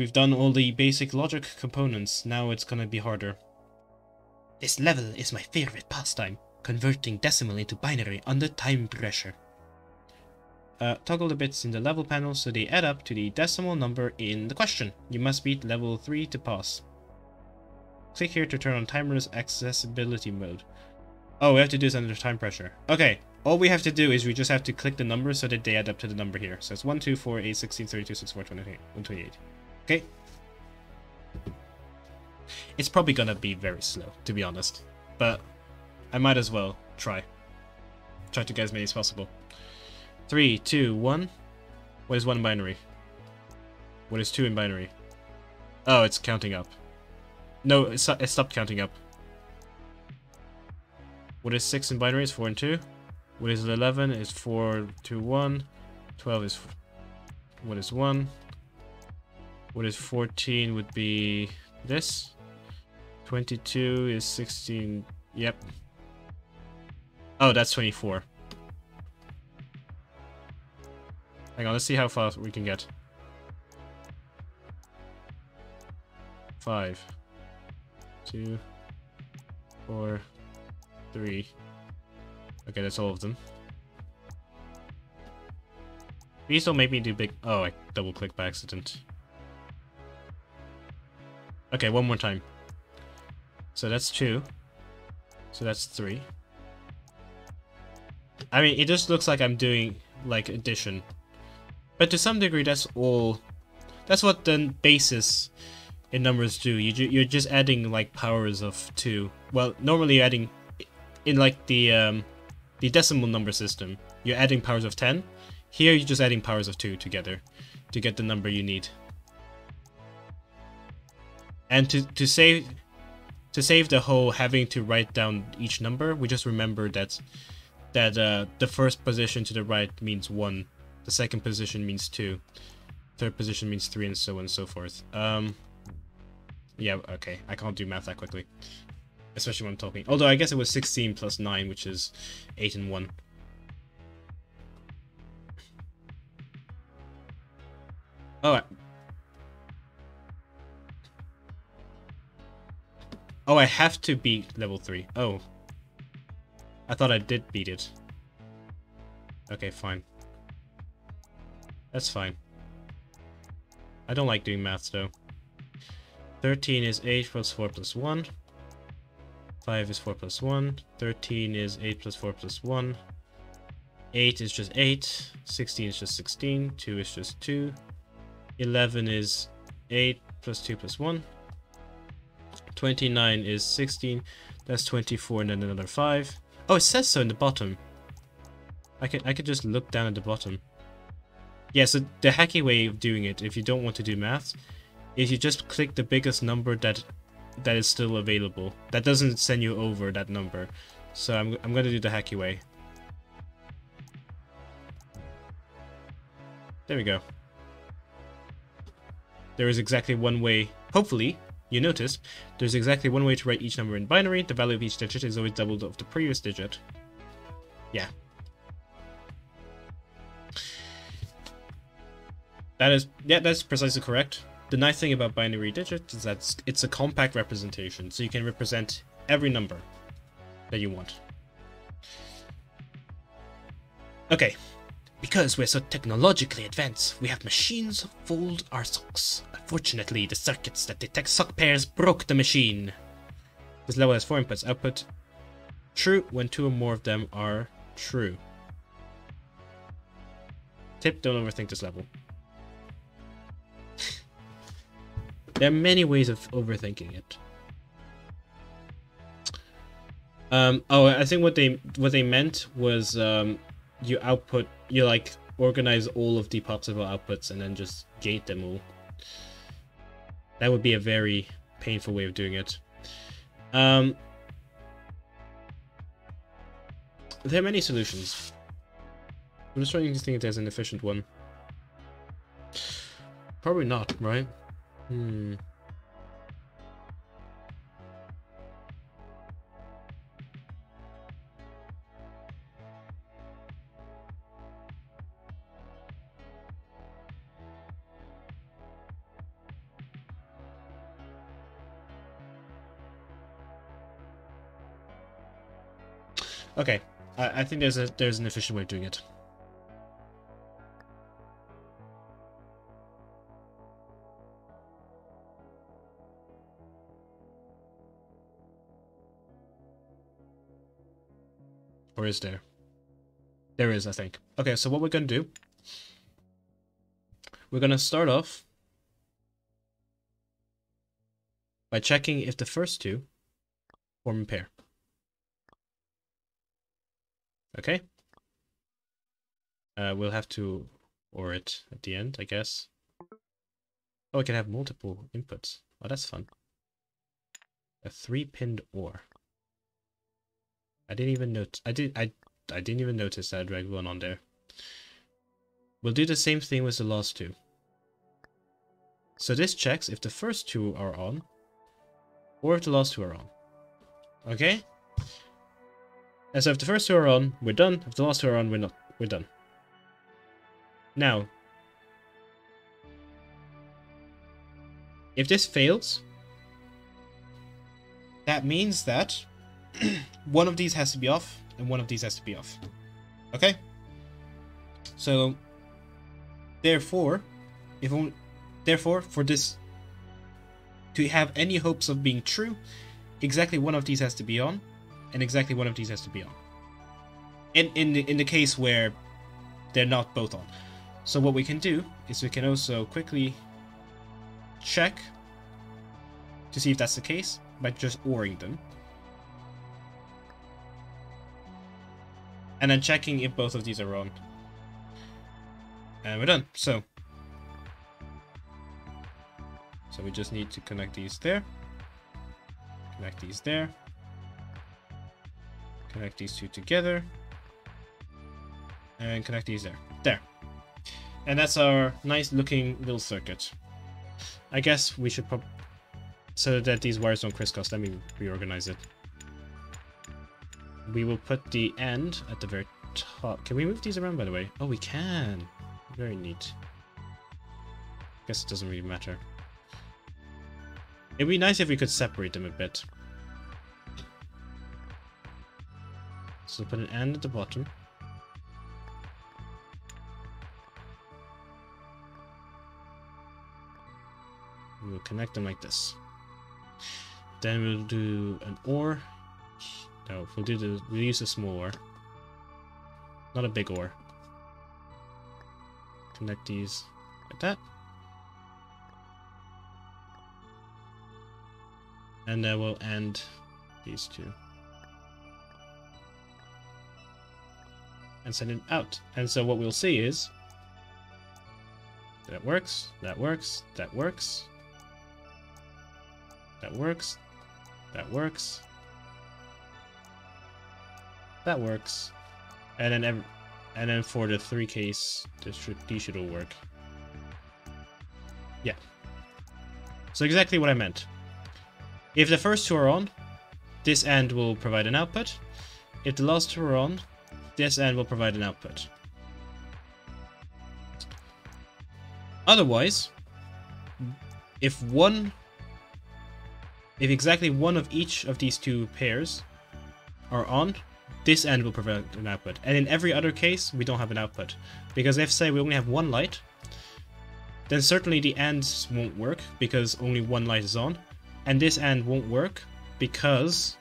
We've done all the basic logic components, now it's gonna be harder. This level is my favorite pastime, converting decimal into binary under time pressure. Uh, toggle the bits in the level panel so they add up to the decimal number in the question. You must beat level 3 to pass. Click here to turn on timer's accessibility mode. Oh, we have to do this under time pressure. Okay, all we have to do is we just have to click the numbers so that they add up to the number here. So it's 1, 2, 4, 8, 16, 32, 64, 28, 128. Okay? It's probably gonna be very slow, to be honest. But I might as well try. Try to get as many as possible. Three, two, one. What is one in binary? What is two in binary? Oh, it's counting up. No, it, it stopped counting up. What is 6 in binary? It's 4 and 2. What is 11? Is 4, 2, 1. 12 is... What is 1? What is 14 would be this. 22 is 16. Yep. Oh, that's 24. Hang on, let's see how far we can get. Five two, four, three. Okay, that's all of them. Please don't make me do big... Oh, I double-click by accident. Okay, one more time. So that's two. So that's three. I mean, it just looks like I'm doing, like, addition. But to some degree, that's all... That's what the basis in numbers do. You ju you're just adding like powers of two. Well, normally you're adding in like the um, the decimal number system. You're adding powers of ten. Here you're just adding powers of two together to get the number you need. And to to save to save the whole having to write down each number, we just remember that that uh, the first position to the right means one, the second position means two, third position means three, and so on and so forth. Um, yeah, okay. I can't do math that quickly. Especially when I'm talking. Although I guess it was 16 plus 9, which is 8 and 1. Oh, Oh, I have to beat level 3. Oh. I thought I did beat it. Okay, fine. That's fine. I don't like doing math, though. 13 is 8 plus 4 plus 1. 5 is 4 plus 1. 13 is 8 plus 4 plus 1. 8 is just 8. 16 is just 16. 2 is just 2. 11 is 8 plus 2 plus 1. 29 is 16. That's 24 and then another 5. Oh, it says so in the bottom. I can I could just look down at the bottom. Yeah, so the hacky way of doing it, if you don't want to do maths, is you just click the biggest number that that is still available. That doesn't send you over that number. So I'm, I'm going to do the hacky way. There we go. There is exactly one way, hopefully, you notice, there's exactly one way to write each number in binary. The value of each digit is always doubled of the previous digit. Yeah. That is, yeah, that's precisely correct. The nice thing about binary digits is that it's a compact representation, so you can represent every number that you want. Okay, because we're so technologically advanced, we have machines fold our socks. Unfortunately, the circuits that detect sock pairs broke the machine. This level has four inputs. Output true when two or more of them are true. Tip, don't overthink this level. There are many ways of overthinking it. Um, oh, I think what they what they meant was um, you output, you like organize all of the possible outputs and then just gate them all. That would be a very painful way of doing it. Um, there are many solutions. I'm just trying to think if there's an efficient one. Probably not, right? Hmm. Okay, I, I think there's a there's an efficient way of doing it. Or is there? There is, I think. Okay, so what we're going to do, we're going to start off by checking if the first two form a pair. Okay. Uh, we'll have to OR it at the end, I guess. Oh, I can have multiple inputs. Oh, that's fun. A three-pinned OR. I didn't even note. I did. I. I didn't even notice that I dragged one on there. We'll do the same thing with the last two. So this checks if the first two are on, or if the last two are on. Okay? And so if the first two are on, we're done. If the last two are on, we're not. We're done. Now, if this fails, that means that one of these has to be off and one of these has to be off. Okay? So, therefore, if only, therefore, for this to have any hopes of being true, exactly one of these has to be on, and exactly one of these has to be on. In in the, in the case where they're not both on. So what we can do is we can also quickly check to see if that's the case by just ORing them. And then checking if both of these are on. And we're done. So. So we just need to connect these there. Connect these there. Connect these two together. And connect these there. There. And that's our nice looking little circuit. I guess we should pop so that these wires don't crisscross. Let me reorganize it. We will put the end at the very top. Can we move these around, by the way? Oh, we can. Very neat. I guess it doesn't really matter. It'd be nice if we could separate them a bit. So put an end at the bottom. We'll connect them like this. Then we'll do an OR. No, we'll do the we'll use a small OR. Not a big OR. Connect these like that. And then we'll end these two. And send it out. And so what we'll see is that works, that works, that works, that works. That works. That works. And then every, and then for the three case, this should, should all work. Yeah. So exactly what I meant. If the first two are on, this end will provide an output. If the last two are on, this end will provide an output. Otherwise, if one if exactly one of each of these two pairs are on, this end will provide an output. And in every other case, we don't have an output. Because if, say, we only have one light, then certainly the ends won't work because only one light is on. And this end won't work because,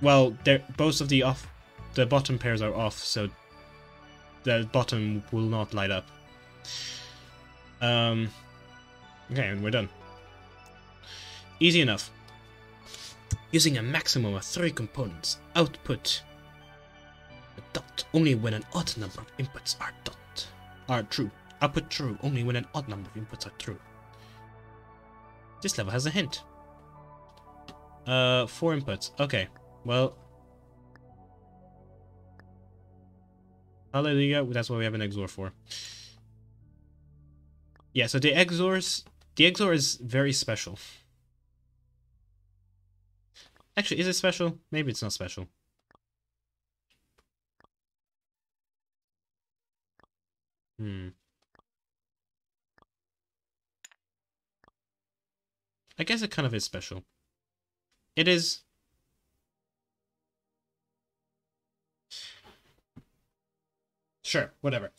well, both of the off, the bottom pairs are off, so the bottom will not light up. Um, okay, and we're done. Easy enough. Using a maximum of three components, output a dot only when an odd number of inputs are dot are true. Output true only when an odd number of inputs are true. This level has a hint. Uh, four inputs. Okay, well. Hallelujah, that's what we have an XOR for. Yeah, so the XORs, the XOR is very special. Actually, is it special? Maybe it's not special. Hmm. I guess it kind of is special. It is... Sure, whatever.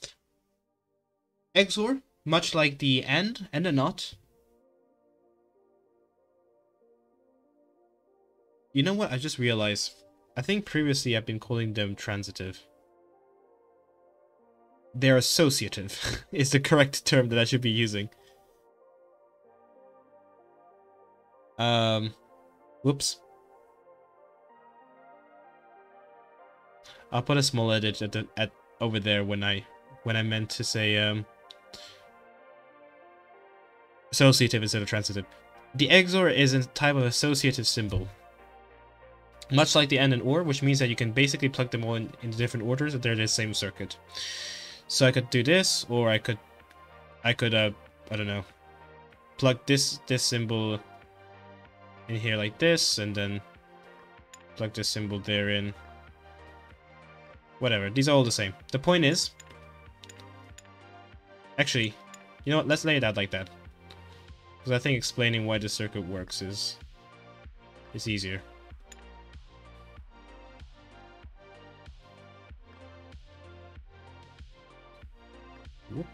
XOR, much like the AND and the NOT. You know what? I just realized. I think previously I've been calling them transitive. They're associative, is the correct term that I should be using. Um, whoops. I'll put a small edit at, the, at over there when I when I meant to say um, associative instead of transitive. The XOR is a type of associative symbol. Much like the AND and OR, which means that you can basically plug them all in, in different orders and they're the same circuit. So I could do this, or I could, I could, uh, I don't know, plug this this symbol in here like this, and then plug this symbol there in. Whatever, these are all the same. The point is, actually, you know what, let's lay it out like that. Because I think explaining why the circuit works is, is easier. Whoop.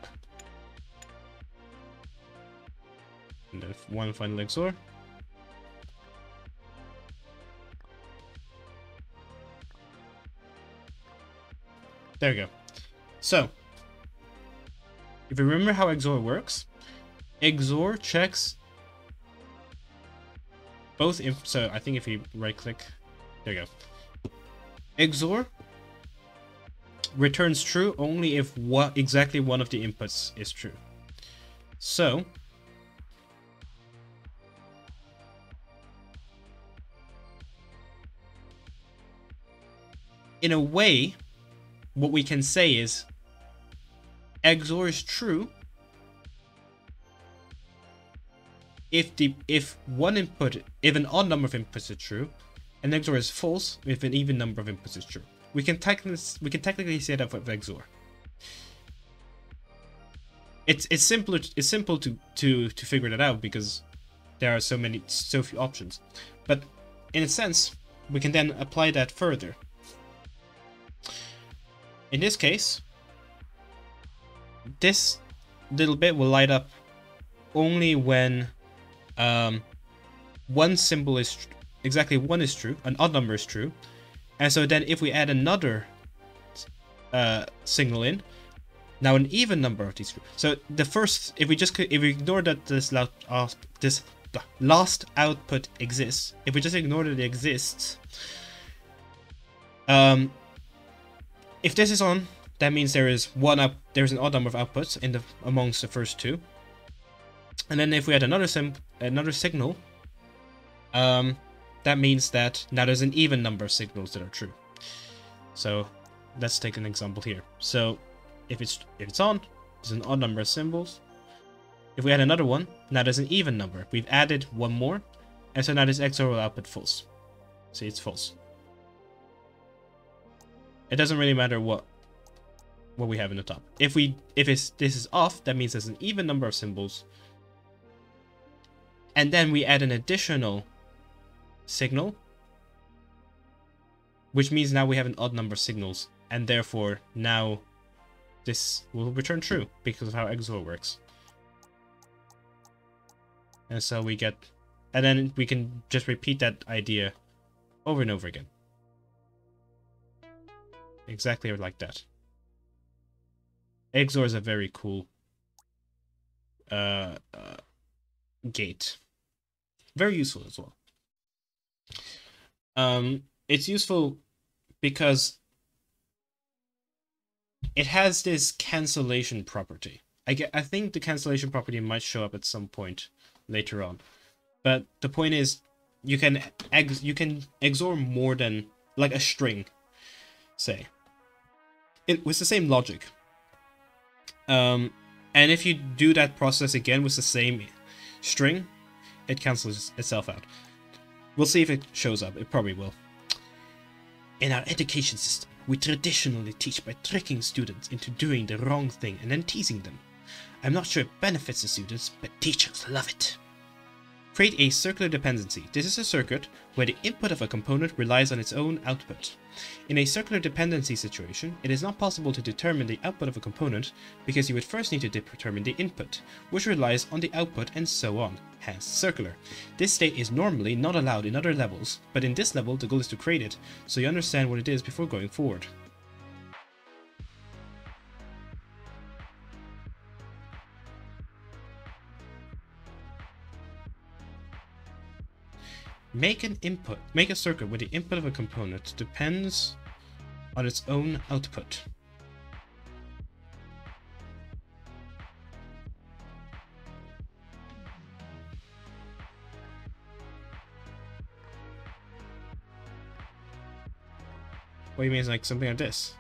And then one final XOR. There we go. So, if you remember how XOR works, XOR checks both if so I think if you right click there you go. XOR returns true only if what exactly one of the inputs is true. So in a way, what we can say is XOR is true if the if one input if an odd number of inputs is true, and XOR is false if an even number of inputs is true. We can technically we can technically say that for XOR. It's it's simple it's simple to to to figure that out because there are so many so few options. But in a sense, we can then apply that further. In this case, this little bit will light up only when um, one symbol is exactly one is true, an odd number is true, and so then if we add another uh, signal in, now an even number of these. So the first, if we just if we ignore that this last uh, this last output exists, if we just ignore that it exists, um, if this is on, that means there is one up. There's an odd number of outputs in the amongst the first two. And then if we add another sim another signal, um, that means that now there's an even number of signals that are true. So let's take an example here. So if it's if it's on, there's an odd number of symbols. If we add another one, now there's an even number. We've added one more, and so now this XOR will output false. See, it's false. It doesn't really matter what what we have in the top. If we if it's this is off, that means there's an even number of symbols. And then we add an additional signal, which means now we have an odd number of signals, and therefore now this will return true because of how XOR works. And so we get, and then we can just repeat that idea over and over again. Exactly like that. XOR is a very cool uh, uh, gate. Very useful as well. Um, it's useful because it has this cancellation property. I get, I think the cancellation property might show up at some point later on, but the point is, you can ex you can XOR more than like a string, say. It was the same logic. Um, and if you do that process again with the same string, it cancels itself out. We'll see if it shows up. It probably will. In our education system, we traditionally teach by tricking students into doing the wrong thing and then teasing them. I'm not sure it benefits the students, but teachers love it. Create a circular dependency. This is a circuit where the input of a component relies on its own output. In a circular dependency situation, it is not possible to determine the output of a component because you would first need to determine the input, which relies on the output and so on, hence circular. This state is normally not allowed in other levels, but in this level the goal is to create it, so you understand what it is before going forward. Make an input, make a circuit where the input of a component depends on its own output. What do you mean, like something like this?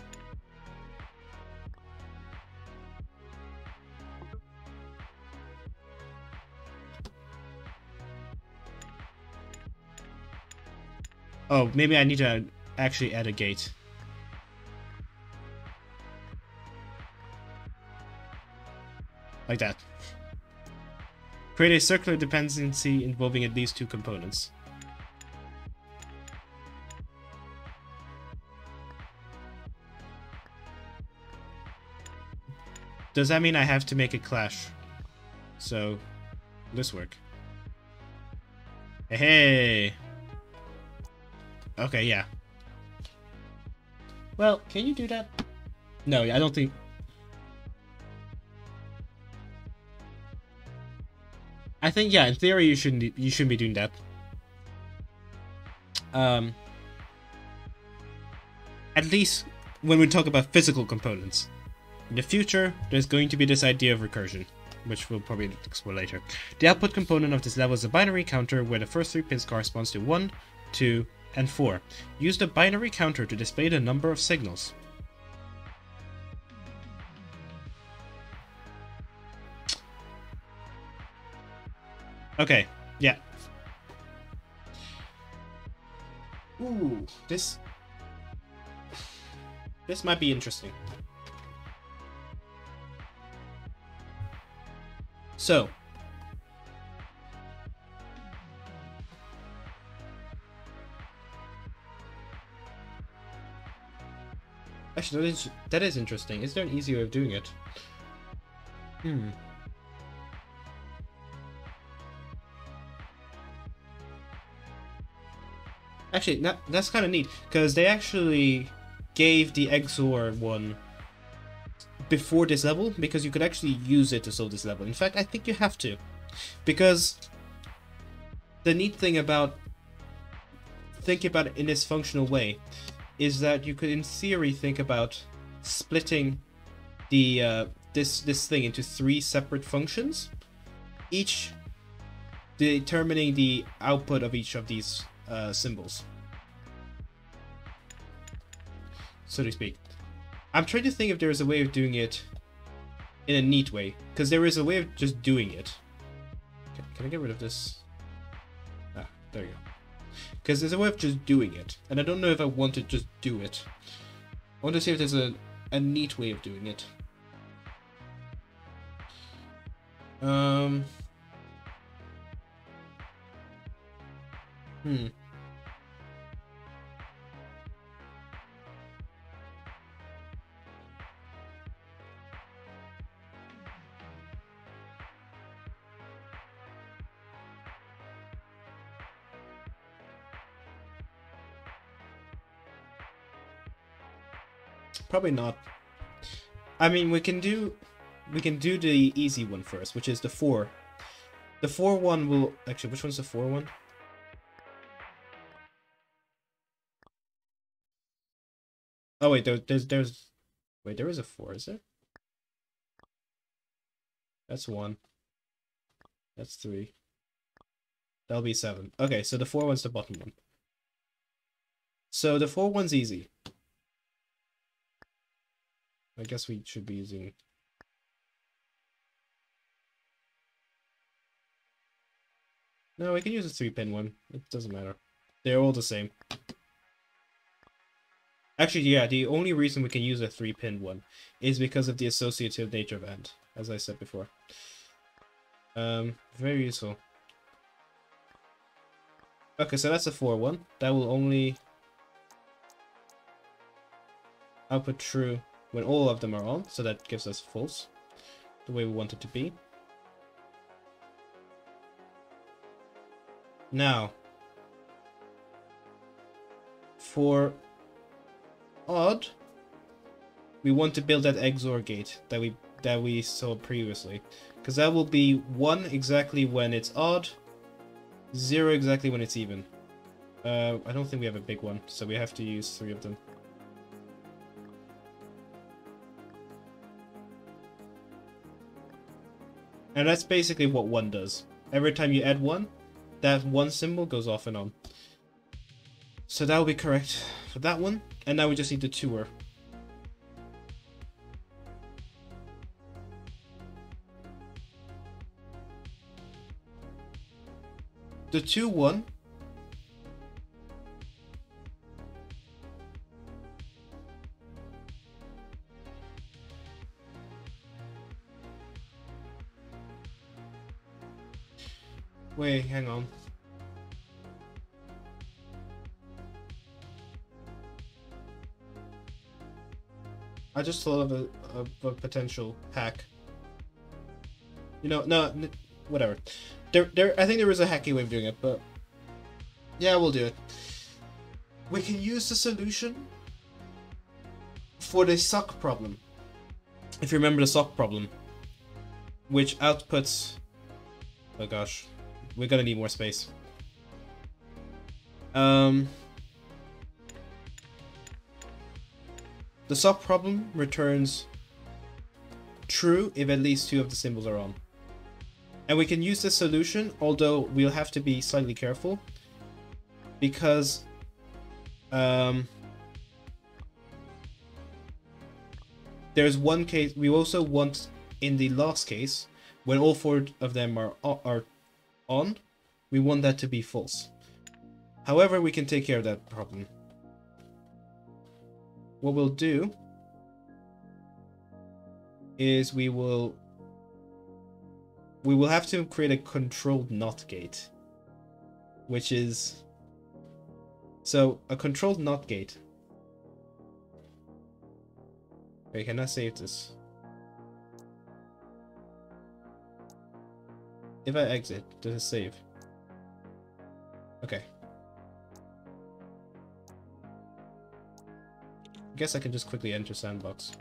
Oh, maybe I need to actually add a gate. Like that. Create a circular dependency involving at least two components. Does that mean I have to make a clash? So, this work? Hey! Okay, yeah. Well, can you do that? No, I don't think... I think, yeah, in theory you shouldn't you shouldn't be doing that. Um, at least when we talk about physical components. In the future, there's going to be this idea of recursion, which we'll probably explore later. The output component of this level is a binary counter where the first three pins corresponds to 1, 2, and 4. Use the binary counter to display the number of signals. Okay, yeah. Ooh, this... This might be interesting. So, Actually, that is, that is interesting. Is there an easy way of doing it? Hmm. Actually, that, that's kind of neat, because they actually gave the XOR one before this level, because you could actually use it to solve this level. In fact, I think you have to. Because the neat thing about thinking about it in this functional way is that you could, in theory, think about splitting the uh, this this thing into three separate functions, each determining the output of each of these uh, symbols, so to speak. I'm trying to think if there is a way of doing it in a neat way, because there is a way of just doing it. Can, can I get rid of this? Ah, there you go. Because there's a way of just doing it. And I don't know if I want to just do it. I want to see if there's a, a neat way of doing it. Um... Hmm. Probably not. I mean, we can do we can do the easy one first, which is the four. The four one will actually. Which one's the four one? Oh wait, there, there's there's wait there is a four, is there? That's one. That's three. That'll be seven. Okay, so the four one's the bottom one. So the four one's easy. I guess we should be using... No, we can use a 3-pin one. It doesn't matter. They're all the same. Actually, yeah, the only reason we can use a 3-pin one is because of the associative nature of AND, as I said before. Um, very useful. Okay, so that's a 4 one. That will only output true when all of them are on, so that gives us false, the way we want it to be. Now, for odd, we want to build that XOR gate that we that we saw previously, because that will be one exactly when it's odd, zero exactly when it's even. Uh, I don't think we have a big one, so we have to use three of them. And that's basically what one does. Every time you add one, that one symbol goes off and on. So that will be correct for that one. And now we just need the tour. The 2-1 Wait, hang on. I just thought of a, of a potential hack. You know, no, whatever. There, there. I think there is a hacky way of doing it, but yeah, we'll do it. We can use the solution for the sock problem. If you remember the sock problem, which outputs. Oh gosh, we're gonna need more space. Um, the sub problem returns true if at least two of the symbols are on. And we can use this solution, although we'll have to be slightly careful. Because... Um, there's one case, we also want, in the last case, when all four of them are, are on, we want that to be false. However, we can take care of that problem. What we'll do is we will we will have to create a controlled NOT gate, which is so a controlled NOT gate. Okay, can I save this? If I exit, does it save? Okay. I guess I can just quickly enter sandbox.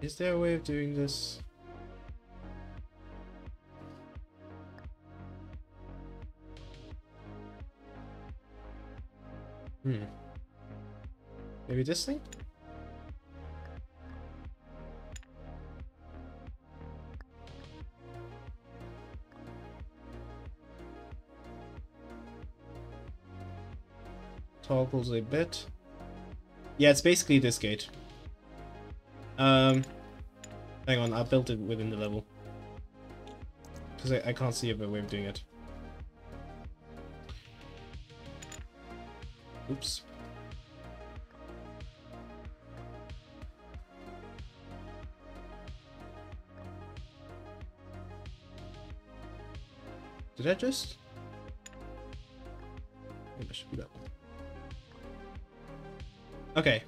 Is there a way of doing this? Hmm. Maybe this thing? Toggles a bit. Yeah, it's basically this gate. Um, hang on, I built it within the level. Because I, I can't see a way of doing it. Oops. Did I just? Maybe I should do that. Okay.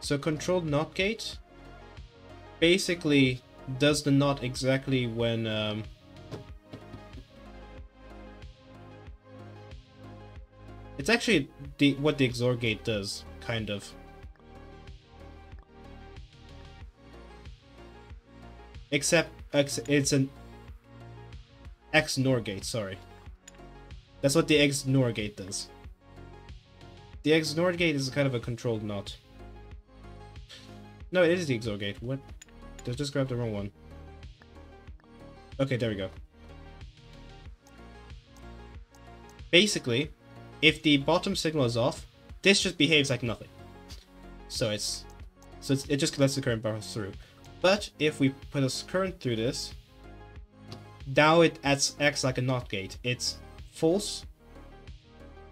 So controlled NOT gate basically does the NOT exactly when um, It's actually the what the XOR gate does, kind of. Except it's an XNOR gate, sorry. That's what the XNOR gate does. The XNOR gate is kind of a controlled NOT. No, it is the XOR gate. What? I just grab the wrong one? Okay, there we go. Basically, if the bottom signal is off, this just behaves like nothing. So it's so it's, it just lets the current pass through. But if we put a current through this, now it acts, acts like a NOT gate. It's false.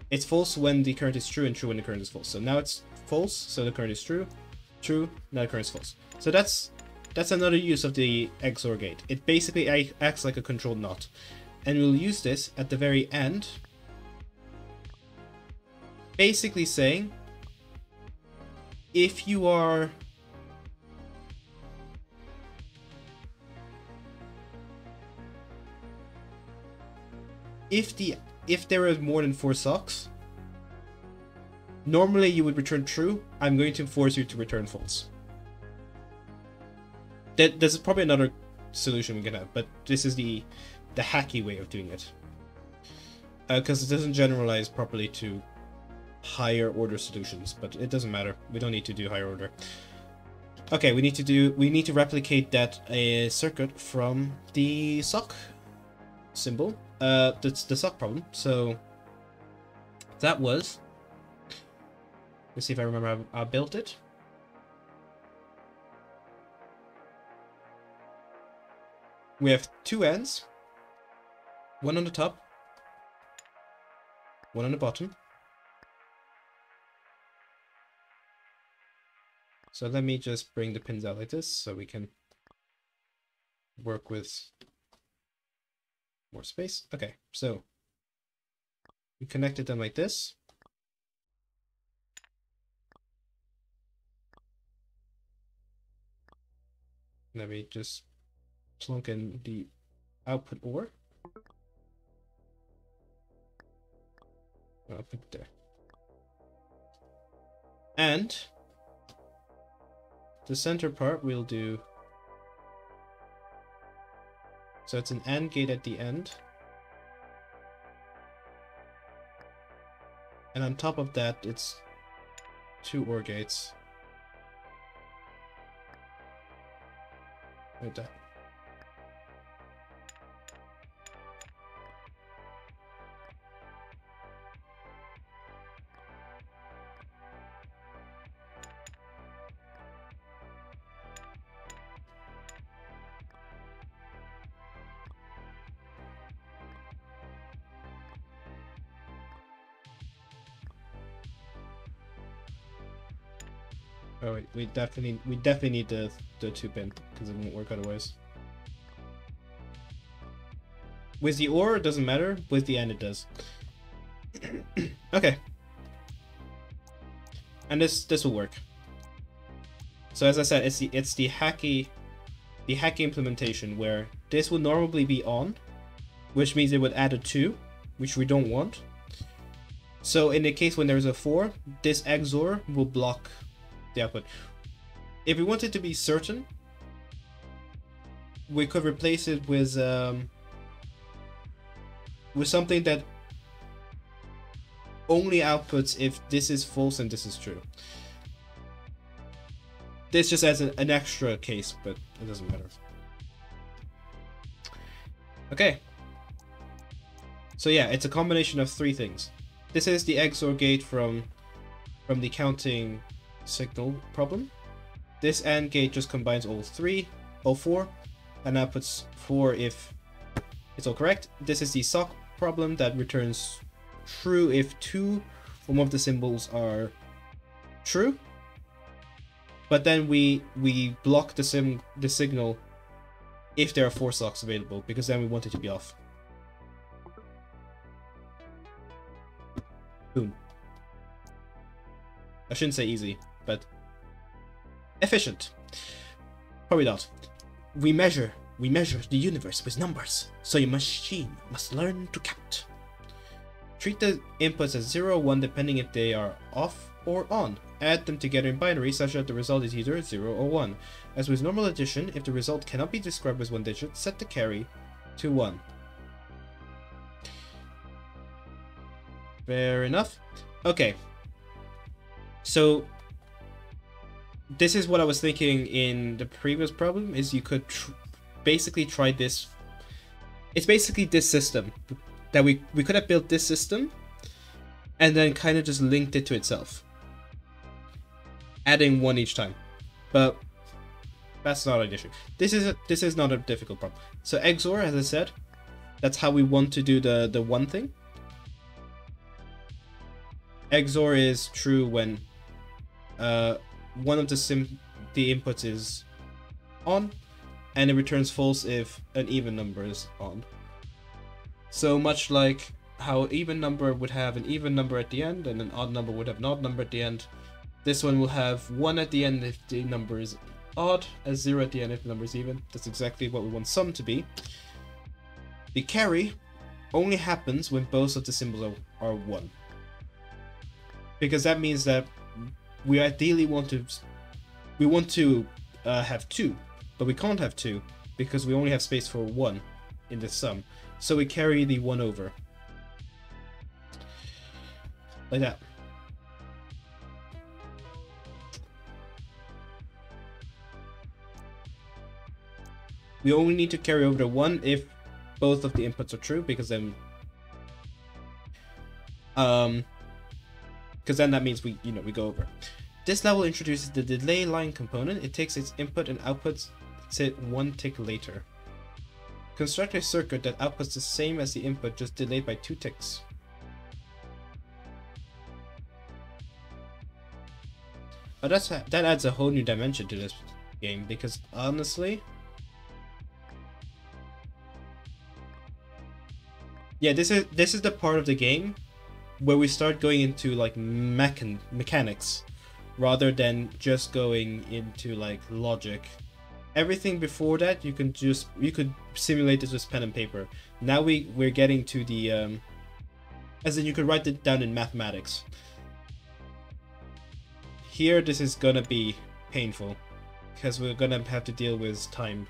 It's false when the current is true and true when the current is false. So now it's false, so the current is true. True, now the current is false. So that's that's another use of the XOR gate. It basically acts like a controlled NOT. And we'll use this at the very end. Basically saying, if you are if the if there is more than four socks, normally you would return true. I'm going to force you to return false. That there's probably another solution we can have, but this is the the hacky way of doing it. Because uh, it doesn't generalize properly to higher order solutions, but it doesn't matter. We don't need to do higher order. Okay, we need to do we need to replicate that a uh, circuit from the sock symbol. Uh, that's the sock problem. So that was. Let's see if I remember how I built it. We have two ends. One on the top. One on the bottom. So let me just bring the pins out like this so we can work with more space. Okay, so we connected them like this. Let me just plunk in the output OR. I'll put there. And the center part we'll do so it's an AND gate at the end. And on top of that, it's two OR gates. Like that. We definitely we definitely need the the two pin because it won't work otherwise. With the OR, it doesn't matter. With the AND, it does. okay. And this this will work. So as I said, it's the it's the hacky the hacky implementation where this would normally be on, which means it would add a two, which we don't want. So in the case when there's a four, this XOR will block the output. If we wanted to be certain, we could replace it with um, with something that only outputs if this is false and this is true. This just adds an, an extra case, but it doesn't matter. Okay. So yeah, it's a combination of three things. This is the XOR gate from from the counting signal problem. This AND gate just combines all three, all four, and outputs four if it's all correct. This is the sock problem that returns true if two or more of the symbols are true. But then we we block the sim the signal if there are four socks available because then we want it to be off. Boom. I shouldn't say easy but efficient. Probably not. We measure, we measure the universe with numbers, so your machine must learn to count. Treat the inputs as 0 1 depending if they are off or on. Add them together in binary such that the result is either 0 or 1. As with normal addition, if the result cannot be described as one digit, set the carry to 1. Fair enough. Okay. So this is what I was thinking in the previous problem is you could tr basically try this it's basically this system that we we could have built this system and then kind of just linked it to itself adding one each time. But that's not an issue. This is a, this is not a difficult problem. So XOR as I said that's how we want to do the the one thing. XOR is true when uh, one of the sim the inputs is on, and it returns false if an even number is on. So much like how even number would have an even number at the end and an odd number would have an odd number at the end, this one will have 1 at the end if the number is odd, a 0 at the end if the number is even. That's exactly what we want sum to be. The carry only happens when both of the symbols are, 1. Because that means that we ideally want to we want to uh, have 2, but we can't have 2 because we only have space for 1 in the sum. So we carry the 1 over. Like that. We only need to carry over the 1 if both of the inputs are true, because then... Um... Because then that means we, you know, we go over. This level introduces the delay line component. It takes its input and outputs it one tick later. Construct a circuit that outputs the same as the input, just delayed by two ticks. But that's that adds a whole new dimension to this game because honestly, yeah, this is this is the part of the game where we start going into like mechan mechanics rather than just going into like logic. Everything before that you can just you could simulate this with pen and paper. Now we we're getting to the um, as in you could write it down in mathematics. Here, this is gonna be painful, because we're gonna have to deal with time,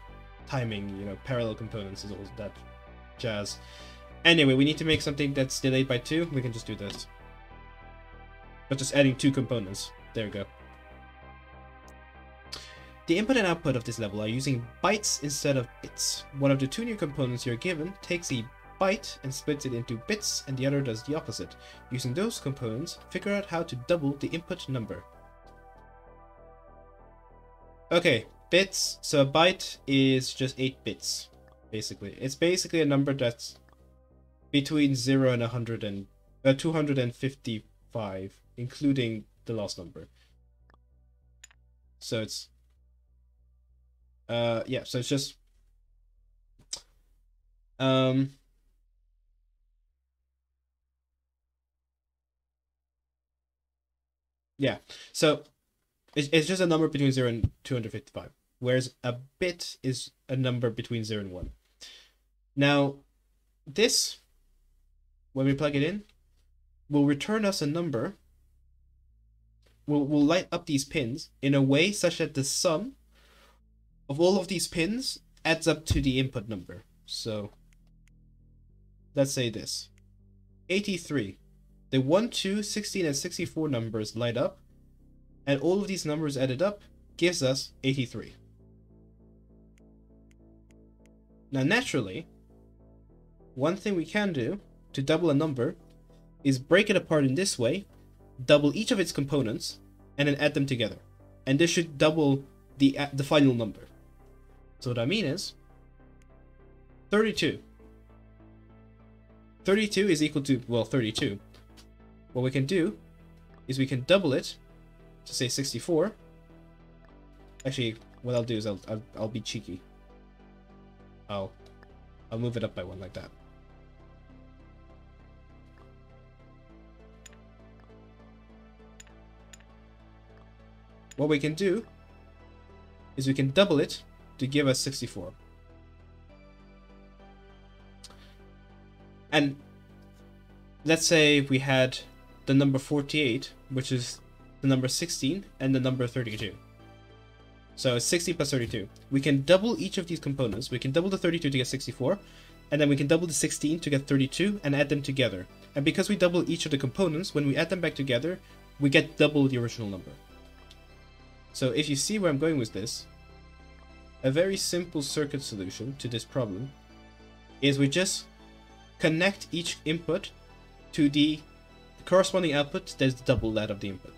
timing, you know, parallel components and all that jazz. Anyway, we need to make something that's delayed by two. We can just do this. But just adding two components. There we go. The input and output of this level are using bytes instead of bits. One of the two new components you're given takes a byte and splits it into bits, and the other does the opposite. Using those components, figure out how to double the input number. Okay, bits. So a byte is just 8 bits, basically. It's basically a number that's between 0 and 100 and uh, 255, including the last number. So it's uh yeah, so it's just um yeah. So it's, just a number between 0 and 255, whereas a bit is a number between 0 and 1. Now, this, when we plug it in, will return us a number, will will light up these pins in a way such that the sum of all of these pins adds up to the input number. So, let's say this. 83. The 1, 2, 16, and 64 numbers light up, and all of these numbers added up gives us 83. Now naturally, one thing we can do to double a number is break it apart in this way, double each of its components, and then add them together. And this should double the, uh, the final number. So what I mean is, 32. 32 is equal to, well, 32. What we can do is we can double it to say 64. Actually, what I'll do is I'll, I'll, I'll be cheeky. I'll, I'll move it up by one like that. What we can do is we can double it to give us 64. And let's say we had the number 48, which is the number 16, and the number 32. So 60 plus 32. We can double each of these components. We can double the 32 to get 64, and then we can double the 16 to get 32 and add them together. And because we double each of the components, when we add them back together, we get double the original number. So if you see where I'm going with this, a very simple circuit solution to this problem is we just connect each input to the corresponding output that's double that of the input.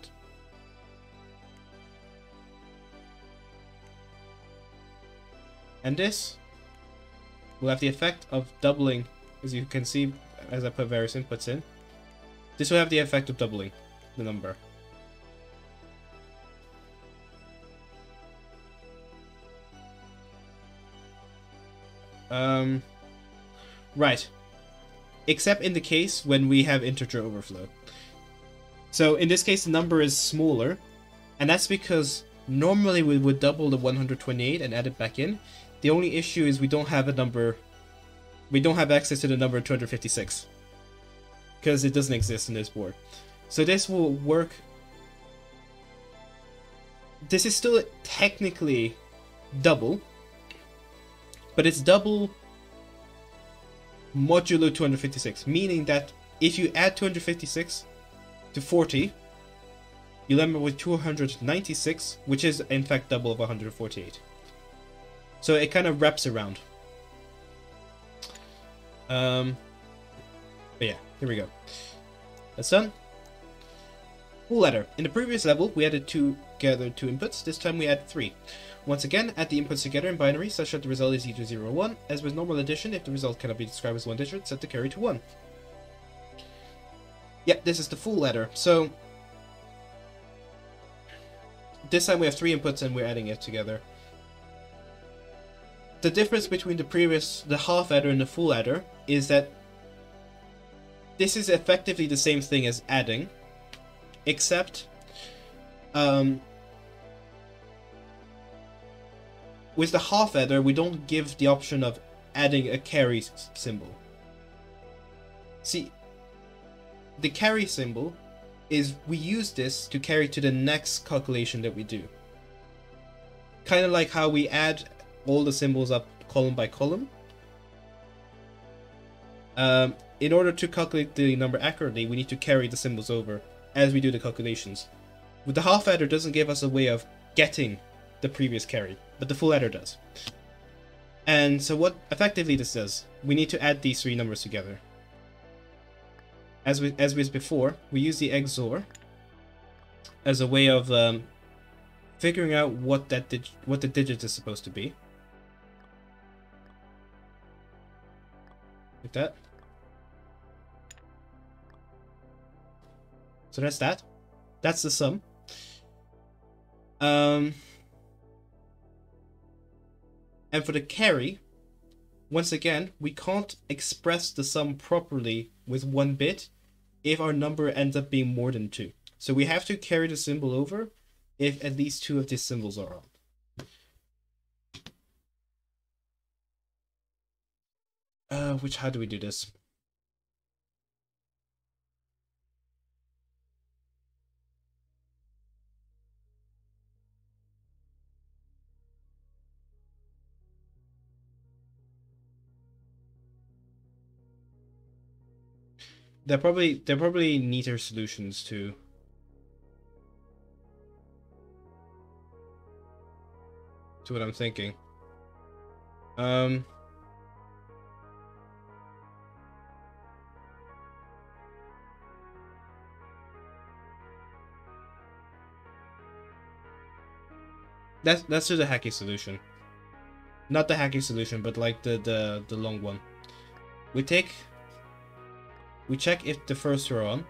And this will have the effect of doubling, as you can see as I put various inputs in. This will have the effect of doubling the number. Um, right. Except in the case when we have integer overflow. So in this case, the number is smaller, and that's because normally we would double the 128 and add it back in. The only issue is we don't have a number, we don't have access to the number 256 because it doesn't exist in this board. So this will work. This is still technically double, but it's double modulo 256, meaning that if you add 256 to 40, you'll end up with 296, which is in fact double of 148. So it kind of wraps around. Um, but yeah, here we go. That's done. Ladder. In the previous level, we added two together two inputs. This time we add three. Once again, add the inputs together in binary such that the result is either 0 or 1. As with normal addition, if the result cannot be described as one digit, set the carry to 1. Yeah, this is the full adder. So, this time we have three inputs and we're adding it together. The difference between the previous, the half adder and the full adder is that this is effectively the same thing as adding, except um, with the half adder, we don't give the option of adding a carry symbol. See, the carry symbol is we use this to carry to the next calculation that we do. Kind of like how we add all the symbols up column by column. Um, in order to calculate the number accurately, we need to carry the symbols over as we do the calculations. With the half adder doesn't give us a way of getting the previous carry but the full adder does. And so what effectively this does, we need to add these three numbers together. As we as with before, we use the XOR as a way of um, figuring out what that what the digit is supposed to be. Like that. So that's that. That's the sum. Um, and for the carry, once again, we can't express the sum properly with one bit if our number ends up being more than two. So we have to carry the symbol over if at least two of these symbols are on. Uh, which, how do we do this? They're probably they're probably neater solutions too. To what I'm thinking. Um That's that's just a hacky solution. Not the hacky solution, but like the the the long one. We take we check if the first are on.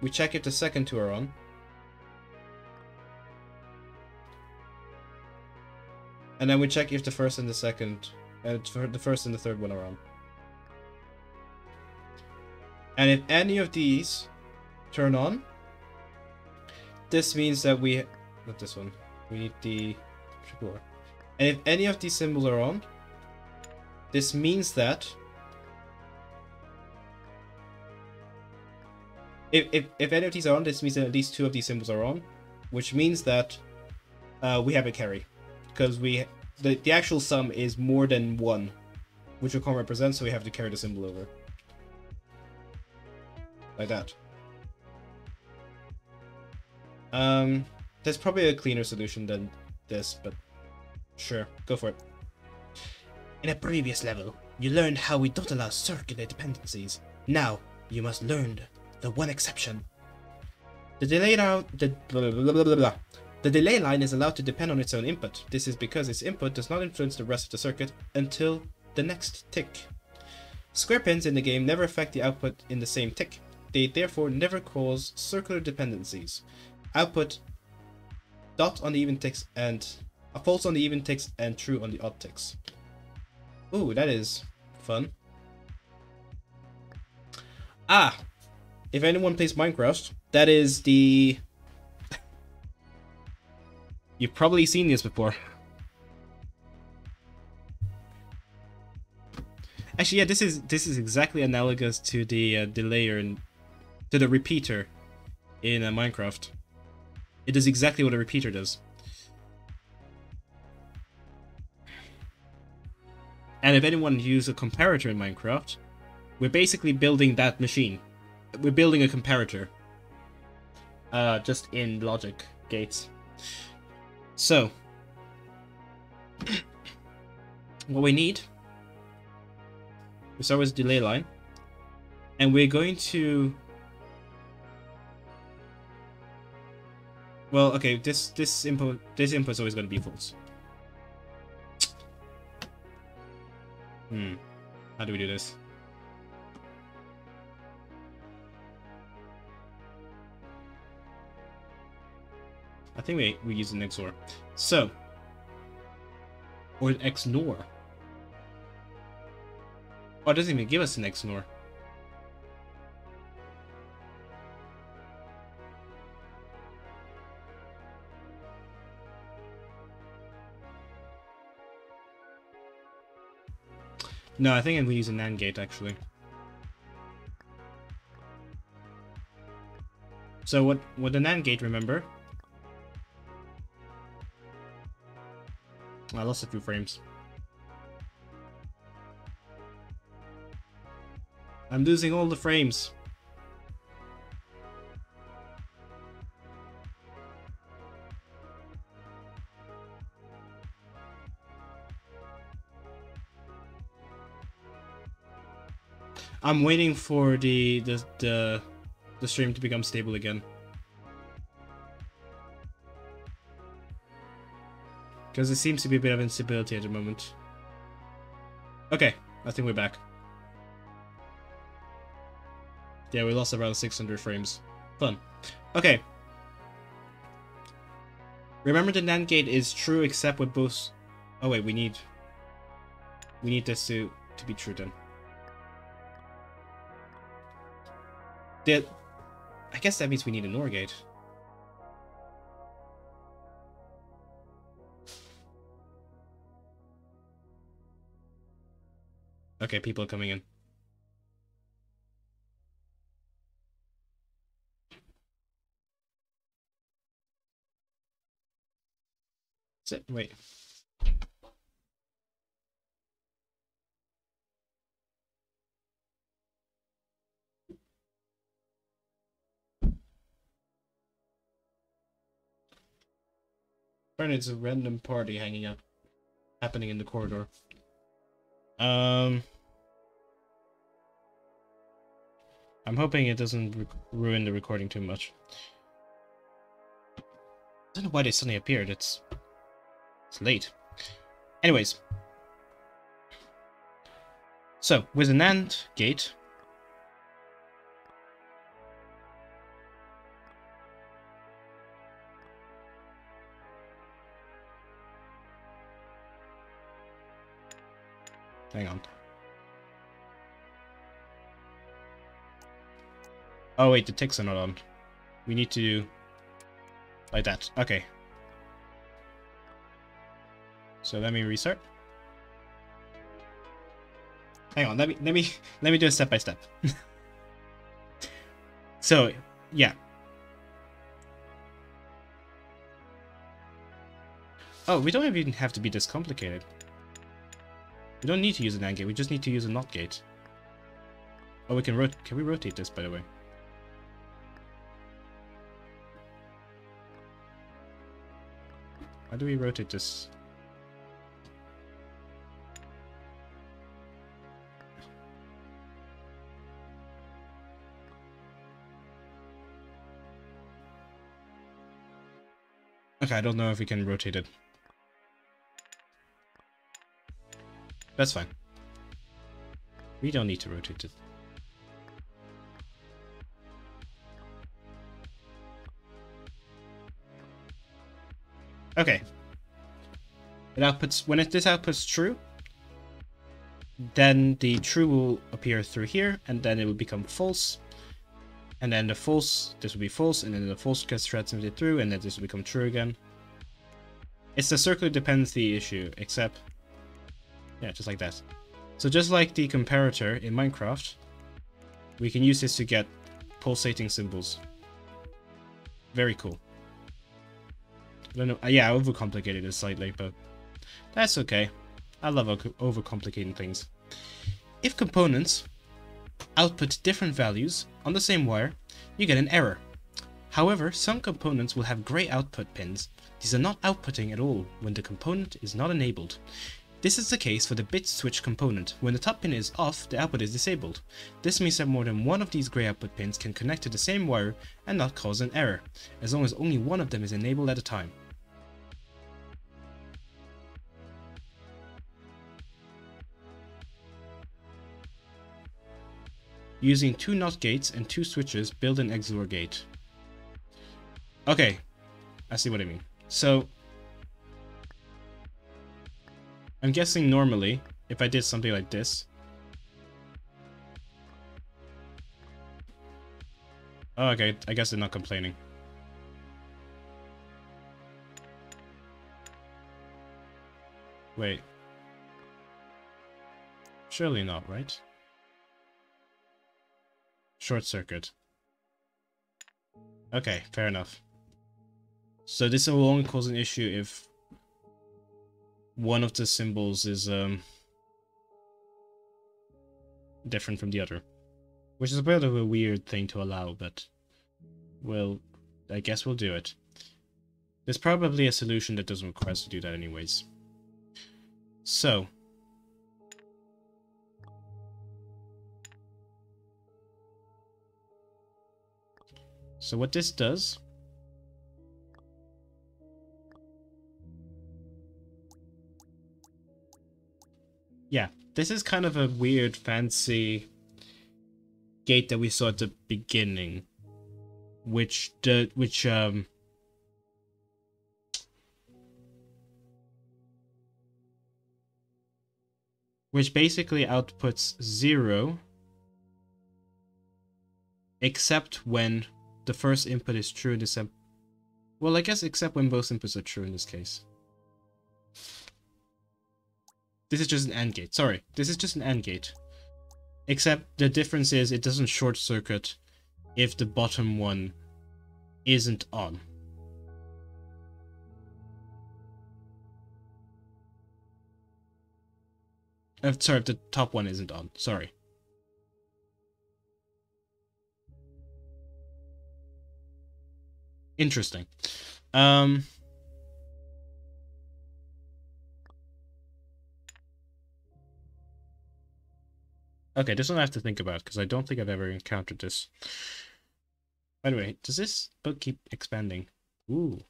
We check if the second two are on. And then we check if the first and the second, uh, the first and the third one are on. And if any of these turn on, this means that we, not this one, we need the triple And if any of these symbols are on, this means that if, if, if any of these are on, this means that at least two of these symbols are on, which means that uh, we have a carry. Because we the, the actual sum is more than one, which we can't represent, so we have to carry the symbol over. Like that. Um, there's probably a cleaner solution than this, but sure, go for it. In a previous level, you learned how we don't allow circular dependencies. Now, you must learn the one exception. The delay the blah, blah, blah, The delay line is allowed to depend on its own input. This is because its input does not influence the rest of the circuit until the next tick. Square pins in the game never affect the output in the same tick. They therefore never cause circular dependencies. Output dot on the even ticks and a false on the even ticks and true on the odd ticks. Ooh, that is fun. Ah, if anyone plays Minecraft, that is the... You've probably seen this before. Actually, yeah, this is this is exactly analogous to the uh, delayer and to the repeater in uh, Minecraft. It does exactly what a repeater does. And if anyone uses a comparator in Minecraft, we're basically building that machine. We're building a comparator. Uh, just in logic gates. So, what we need start with delay line. And we're going to... Well, okay, this this input this input is always going to be false. Hmm. How do we do this? I think we we use an XOR. So, or an XNOR. Oh, it doesn't even give us an XNOR. No, I think we use a NAND gate actually. So what what the NAND gate remember? I lost a few frames. I'm losing all the frames. I'm waiting for the, the the the stream to become stable again. Because it seems to be a bit of instability at the moment. Okay, I think we're back. Yeah, we lost around 600 frames. Fun. Okay. Remember the NAND gate is true except with both... Oh wait, we need... We need this to, to be true then. The, I guess that means we need a NOR gate. Okay, people are coming in. So, wait. Apparently it's a random party hanging out, happening in the corridor. Um, I'm hoping it doesn't ruin the recording too much. I don't know why they suddenly appeared. It's it's late. Anyways. So, with an AND gate, Hang on. Oh wait, the ticks are not on. We need to... Like that. Okay. So let me restart. Hang on, let me let me let me do it step by step. so yeah. Oh, we don't even have to be this complicated. We don't need to use an AND gate, we just need to use a NOT gate. Oh, we can rot can we rotate this by the way? How do we rotate this? Okay, I don't know if we can rotate it. That's fine. We don't need to rotate it. Okay. It outputs when it, this outputs true, then the true will appear through here, and then it will become false. And then the false, this will be false, and then the false gets transmitted through, and then this will become true again. It's a circular dependency issue, except, yeah, just like that. So just like the comparator in Minecraft, we can use this to get pulsating symbols. Very cool. I don't know, uh, yeah, I overcomplicated it slightly, but that's okay. I love overcomplicating things. If components output different values on the same wire, you get an error. However, some components will have gray output pins. These are not outputting at all when the component is not enabled. This is the case for the bit switch component. When the top pin is off, the output is disabled. This means that more than one of these gray output pins can connect to the same wire and not cause an error, as long as only one of them is enabled at a time. Using two NOT gates and two switches, build an XOR gate. Okay, I see what I mean. So, I'm guessing normally, if I did something like this, Oh, okay, I guess they're not complaining. Wait. Surely not, right? Short circuit. Okay, fair enough. So this will only cause an issue if one of the symbols is um, different from the other. Which is a bit of a weird thing to allow, but well, I guess we'll do it. There's probably a solution that doesn't require us to do that anyways. So, So what this does Yeah, this is kind of a weird fancy gate that we saw at the beginning which the which um which basically outputs zero except when the first input is true in this well I guess except when both inputs are true in this case this is just an AND gate. Sorry. This is just an AND gate. Except the difference is it doesn't short circuit if the bottom one isn't on. Uh, sorry if the top one isn't on. Sorry. Interesting. Um, okay, this one I have to think about because I don't think I've ever encountered this. By the way, does this book keep expanding? Ooh.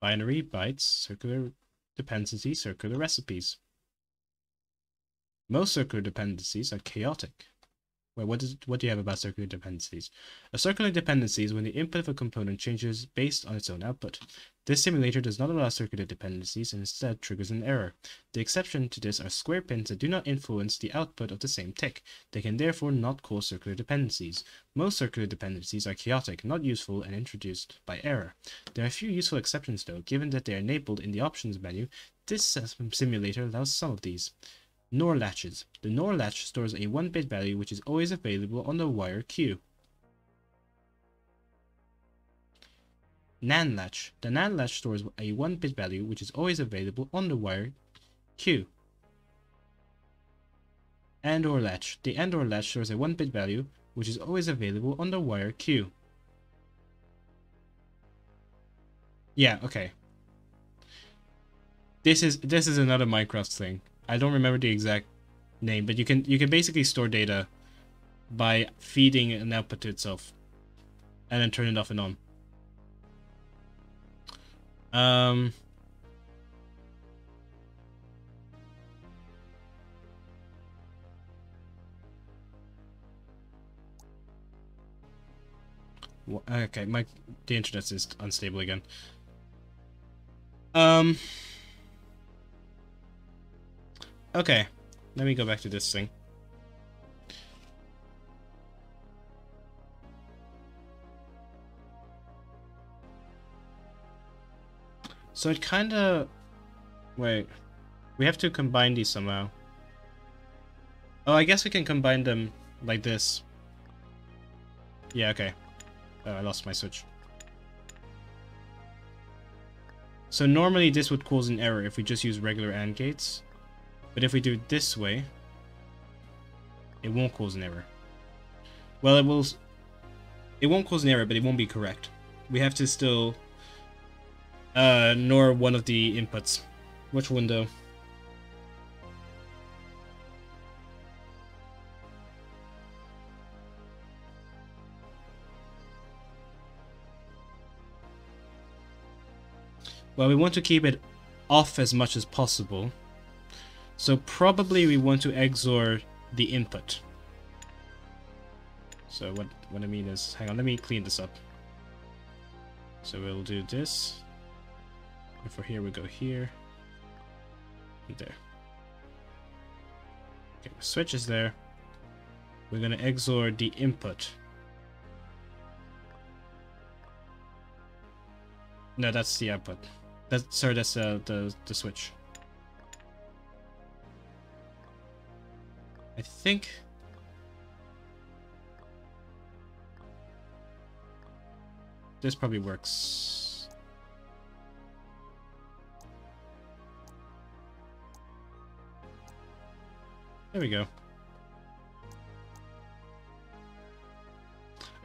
Binary, bytes, circular dependency, circular recipes. Most circular dependencies are chaotic. Wait, what, does, what do you have about circular dependencies? A circular dependency is when the input of a component changes based on its own output. This simulator does not allow circular dependencies and instead triggers an error. The exception to this are square pins that do not influence the output of the same tick. They can therefore not cause circular dependencies. Most circular dependencies are chaotic, not useful, and introduced by error. There are a few useful exceptions though, given that they are enabled in the options menu. This simulator allows some of these. NOR latches. The NOR latch stores a 1-bit value which is always available on the wire Q. NAND latch. The NAND latch stores a 1-bit value which is always available on the wire Q. AND OR latch. The AND OR latch stores a 1-bit value which is always available on the wire Q. Yeah, okay. This is this is another Minecraft thing. I don't remember the exact name, but you can you can basically store data by feeding an output to itself and then turn it off and on. Um. Okay, my the internet is unstable again. Um. Okay, let me go back to this thing. So it kind of... Wait. We have to combine these somehow. Oh, I guess we can combine them like this. Yeah, okay. Oh, I lost my switch. So normally this would cause an error if we just use regular AND gates. But if we do it this way, it won't cause an error. Well, it will... It won't cause an error, but it won't be correct. We have to still... Uh, nor one of the inputs. Which window? Well, we want to keep it off as much as possible. So probably we want to XOR the input. So what, what I mean is, hang on, let me clean this up. So we'll do this. And for here we go here. And there. Okay, the switch is there. We're gonna XOR the input. No, that's the output. That's sorry, that's uh, the the switch. I think. This probably works. There we go.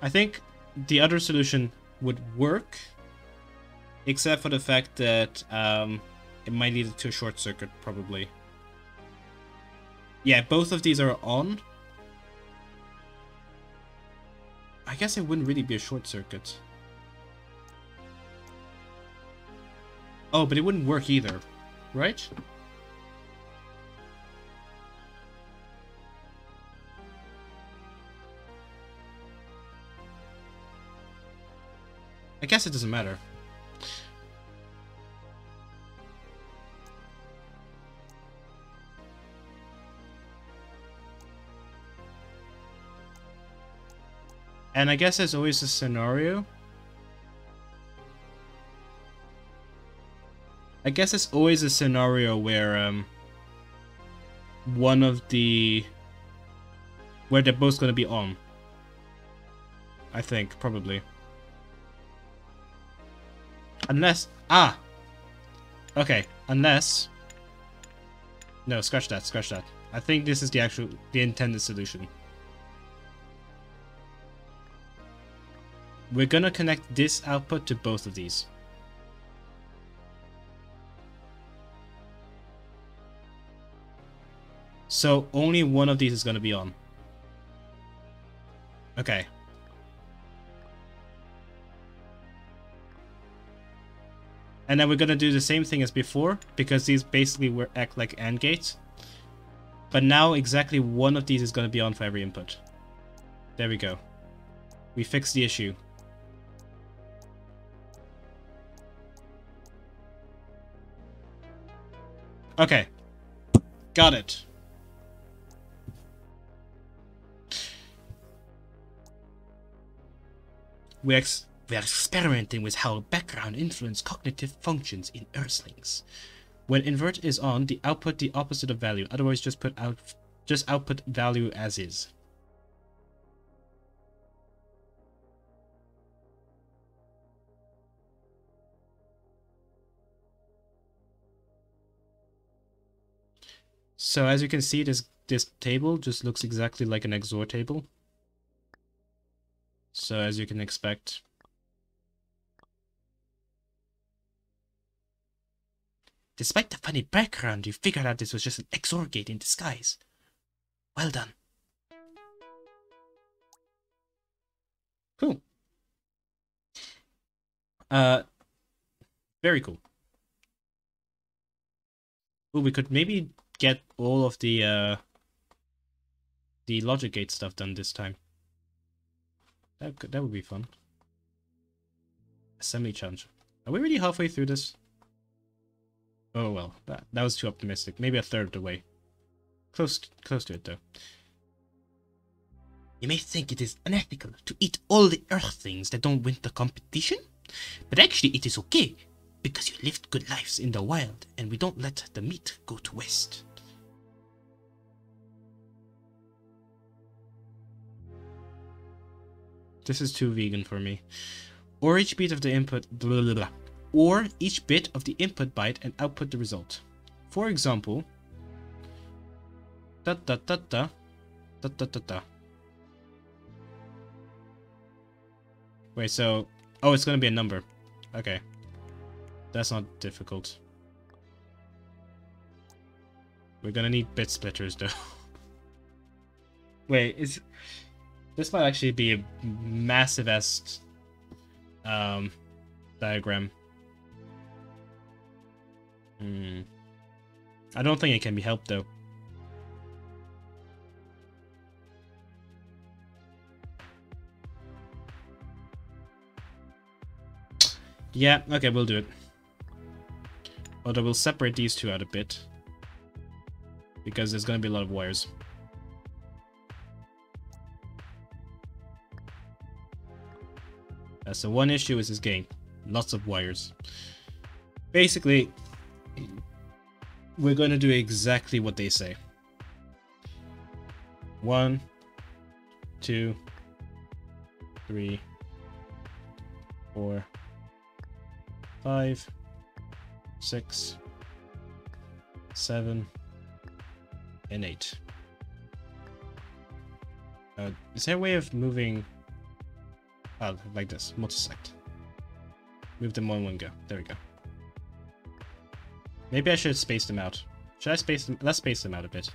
I think the other solution would work Except for the fact that um, it might lead to a short circuit, probably. Yeah, both of these are on. I guess it wouldn't really be a short circuit. Oh, but it wouldn't work either, right? I guess it doesn't matter. And I guess there's always a scenario. I guess it's always a scenario where um, one of the... Where they're both going to be on. I think, probably. Unless... Ah! Okay, unless... No, scratch that, scratch that. I think this is the actual, the intended solution. We're gonna connect this output to both of these. So only one of these is gonna be on. Okay. And then we're gonna do the same thing as before, because these basically were act like AND gates. But now exactly one of these is gonna be on for every input. There we go. We fixed the issue. Okay. Got it. We're, ex we're experimenting with how background influence cognitive functions in Earthlings. When invert is on, the output the opposite of value. Otherwise, just put out just output value as is. So as you can see, this, this table just looks exactly like an XOR table. So as you can expect, Despite the funny background, you figured out this was just an XOR gate in disguise. Well done. Cool. Uh, very cool. Ooh, we could maybe get all of the uh, the logic gate stuff done this time. That could, that would be fun. Assembly challenge. Are we really halfway through this? Oh well, that, that was too optimistic. Maybe a third of the way. Close, close to it though. You may think it is unethical to eat all the earthlings that don't win the competition, but actually it is okay because you lived good lives in the wild and we don't let the meat go to waste. This is too vegan for me. Or each bit of the input blah blah blah. Or each bit of the input byte and output the result. For example, da da da da da da da da. Wait, so oh, it's gonna be a number. Okay, that's not difficult. We're gonna need bit splitters though. Wait, is this might actually be a massive ass um, diagram. Hmm. I don't think it can be helped though. Yeah, okay, we'll do it. Although we'll separate these two out a bit. Because there's gonna be a lot of wires. That's the one issue is this game. Lots of wires. Basically, we're going to do exactly what they say. One, two, three, four, five, six, seven, and eight. Uh, is there a way of moving Oh, like this, multi-select. Move them one one go. There we go. Maybe I should space them out. Should I space them? Let's space them out a bit.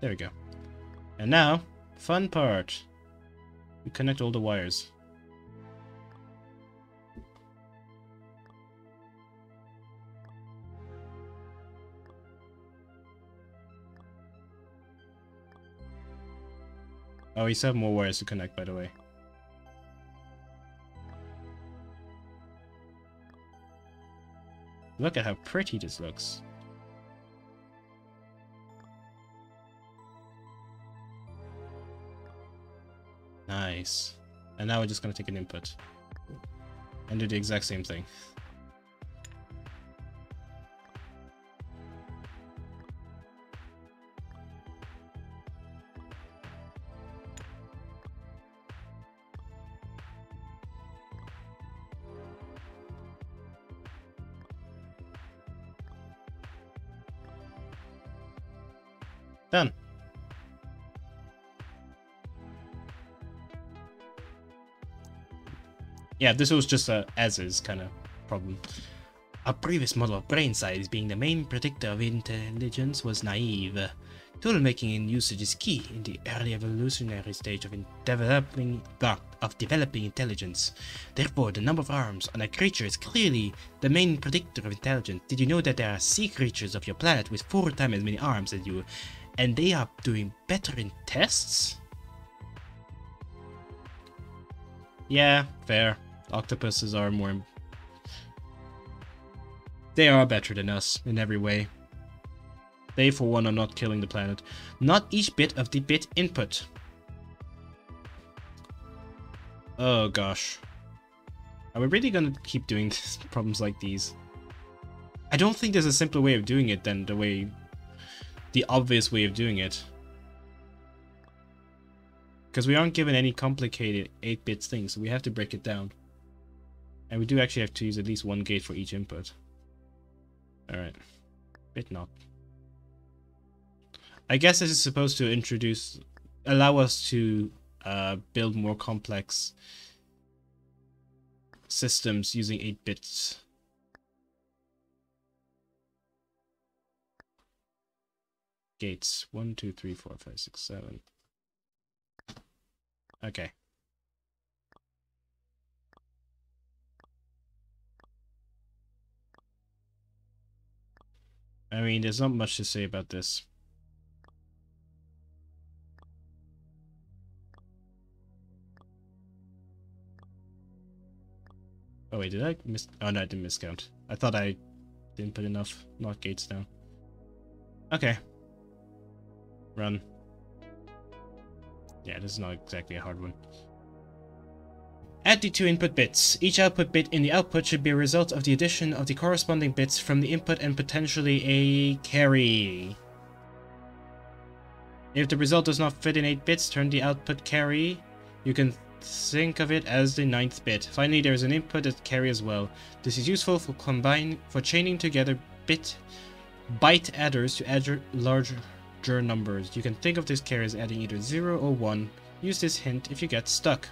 There we go. And now, fun part. We connect all the wires. Oh, still have more wires to connect, by the way. Look at how pretty this looks. Nice. And now we're just going to take an input. And do the exact same thing. Yeah, this was just a as-is kind of problem. A previous model of brain size being the main predictor of intelligence was naive. Tool making and usage is key in the early evolutionary stage of developing of developing intelligence. Therefore, the number of arms on a creature is clearly the main predictor of intelligence. Did you know that there are sea creatures of your planet with four times as many arms as you, and they are doing better in tests? Yeah, fair. Octopuses are more... They are better than us in every way. They, for one, are not killing the planet. Not each bit of the bit input. Oh gosh. Are we really gonna keep doing problems like these? I don't think there's a simpler way of doing it than the way the obvious way of doing it. Because we aren't given any complicated 8-bit things, so we have to break it down. And we do actually have to use at least one gate for each input. Alright. Bit not. I guess this is supposed to introduce, allow us to uh, build more complex systems using 8 bits gates. One, two, three, four, five, six, seven. Okay. I mean, there's not much to say about this. Oh wait, did I miss? Oh no, I didn't miscount. I thought I didn't put enough not gates down. Okay. Run. Yeah, this is not exactly a hard one. Add the two input bits. Each output bit in the output should be a result of the addition of the corresponding bits from the input and potentially a carry. If the result does not fit in 8 bits, turn the output carry. You can think of it as the ninth bit. Finally, there is an input at carry as well. This is useful for combine for chaining together bit byte adders to add larger numbers. You can think of this carry as adding either 0 or 1. Use this hint if you get stuck.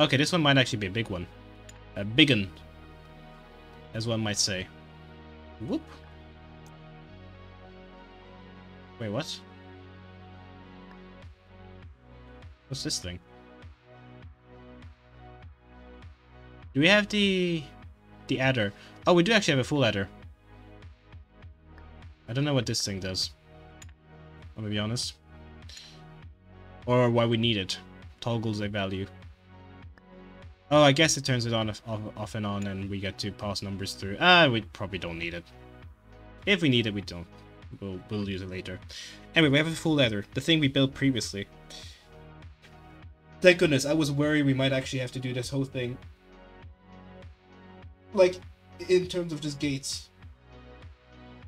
Okay, this one might actually be a big one. A big. As one might say. Whoop. Wait, what? What's this thing? Do we have the... the adder? Oh, we do actually have a full adder. I don't know what this thing does. I'm gonna be honest. Or why we need it. Toggles a value. Oh, I guess it turns it on off, off and on and we get to pass numbers through. Ah, we probably don't need it. If we need it, we don't. We'll, we'll use it later. Anyway, we have a full adder. The thing we built previously. Thank goodness, I was worried we might actually have to do this whole thing. Like, in terms of just gates.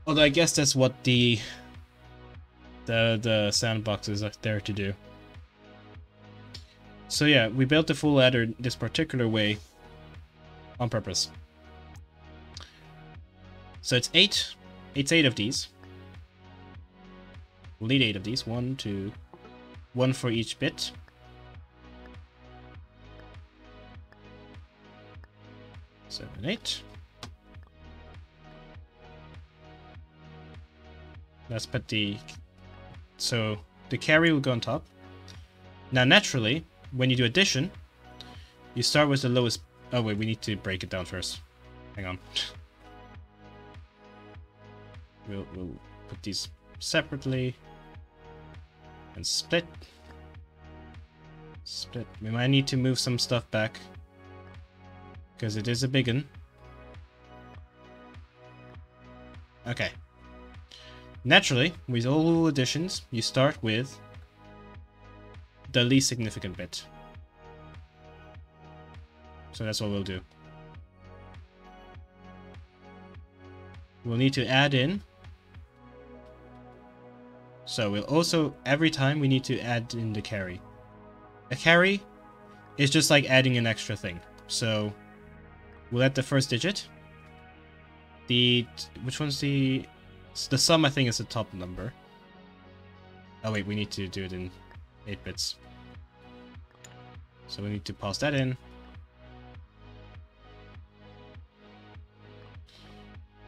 Although I guess that's what the the the sandbox is there to do. So yeah, we built the full adder this particular way on purpose. So it's eight. It's eight of these. We'll need eight of these. One, two, one for each bit. Seven, eight. Let's put the... So, the carry will go on top. Now, naturally, when you do addition, you start with the lowest... Oh wait, we need to break it down first. Hang on. we'll, we'll put these separately. And split. Split. We might need to move some stuff back. Because it is a big one. Okay. Naturally, with all additions, you start with the least significant bit. So that's what we'll do. We'll need to add in. So we'll also, every time we need to add in the carry. A carry is just like adding an extra thing. So we'll add the first digit. The, which one's the, the sum I think is the top number. Oh wait, we need to do it in 8 bits. So we need to pass that in.